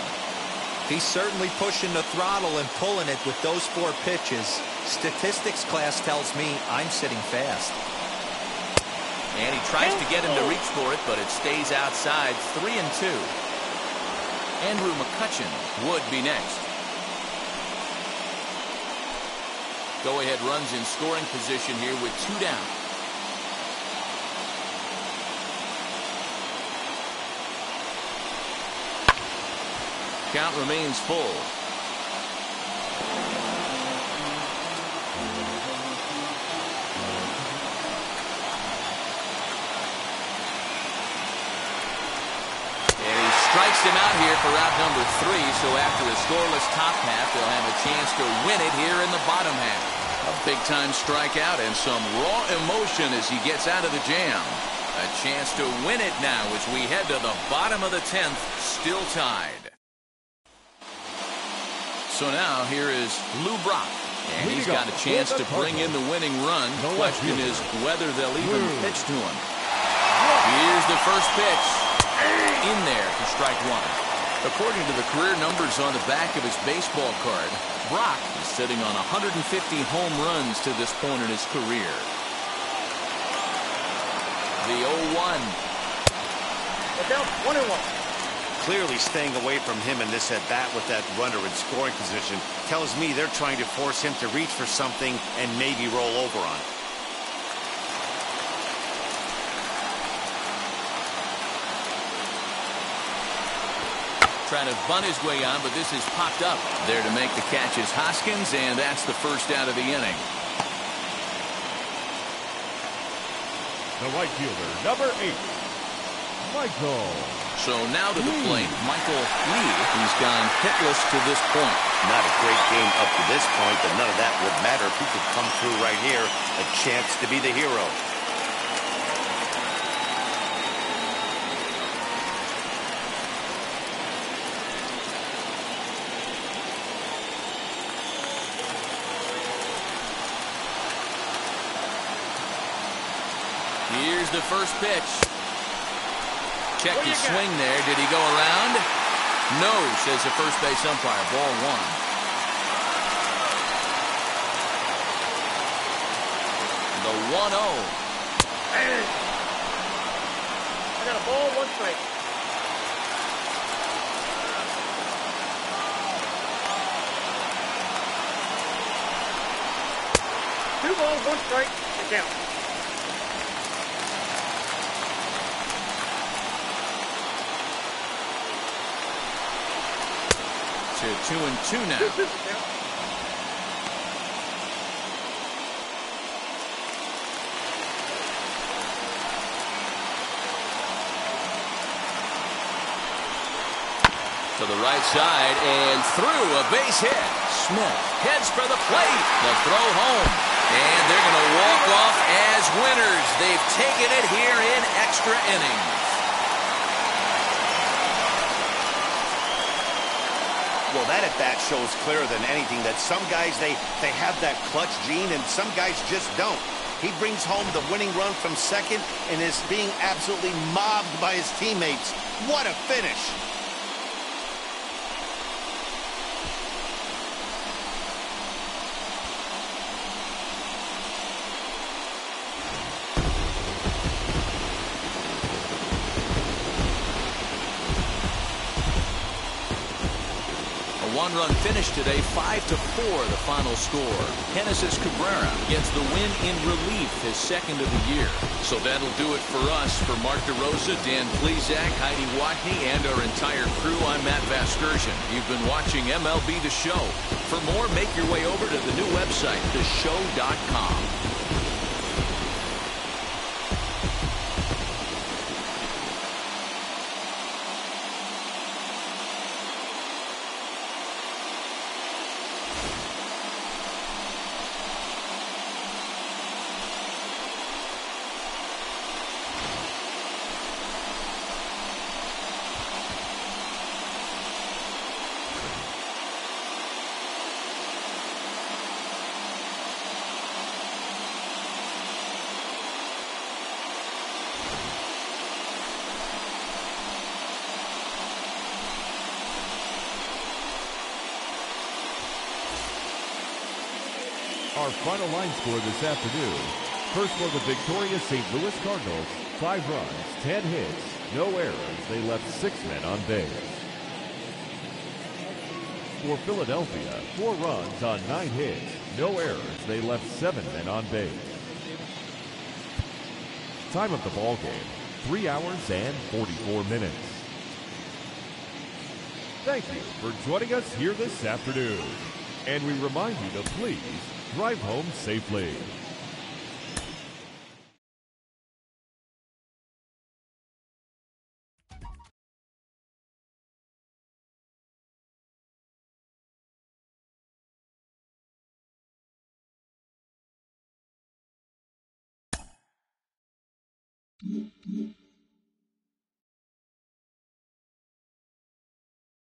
He's certainly pushing the throttle and pulling it with those four pitches. Statistics class tells me I'm sitting fast. And he tries to get him to reach for it, but it stays outside. Three and two. Andrew McCutchen would be next. Go-ahead runs in scoring position here with two down. Count remains full. And he strikes him out here for out number three, so after a scoreless top half, they'll have a chance to win it here in the bottom half. A big-time strikeout and some raw emotion as he gets out of the jam. A chance to win it now as we head to the bottom of the 10th, still tied. So now here is Lou Brock. And he's got a chance to bring in the winning run. The question is whether they'll even hmm. pitch to him. Here's the first pitch. In there for strike one. According to the career numbers on the back of his baseball card, Brock is sitting on 150 home runs to this point in his career. The 0-1. down one and one. Clearly staying away from him in this at-bat with that runner in scoring position tells me they're trying to force him to reach for something and maybe roll over on it. Trying to bunt his way on, but this is popped up. There to make the catch is Hoskins, and that's the first out of the inning. The right fielder, number eight, Michael. So now to the plate, Michael Lee. He's gone hitless to this point. Not a great game up to this point, but none of that would matter if he could come through right here. A chance to be the hero. Here's the first pitch. Check his swing there. Did he go around? No, says the first base umpire. Ball one. The 1-0. I got a ball, one strike. Two balls, one strike, and count. To two and two now. To the right side and through a base hit. Smith heads for the plate. The throw home. And they're going to walk off as winners. They've taken it here in extra innings. That at bat shows clearer than anything that some guys they they have that clutch gene and some guys just don't. He brings home the winning run from second and is being absolutely mobbed by his teammates. What a finish! A one-run finish today, 5 to four, the final score. Genesis Cabrera gets the win in relief, his second of the year. So that'll do it for us. For Mark DeRosa, Dan Plesac, Heidi Watney, and our entire crew, I'm Matt Vasgersian. You've been watching MLB The Show. For more, make your way over to the new website, theshow.com. final line score this afternoon. First for the victorious St. Louis Cardinals, five runs, 10 hits, no errors. They left six men on base. For Philadelphia, four runs on nine hits, no errors. They left seven men on base. Time of the ball game, three hours and 44 minutes. Thank you for joining us here this afternoon. And we remind you to please drive home safely.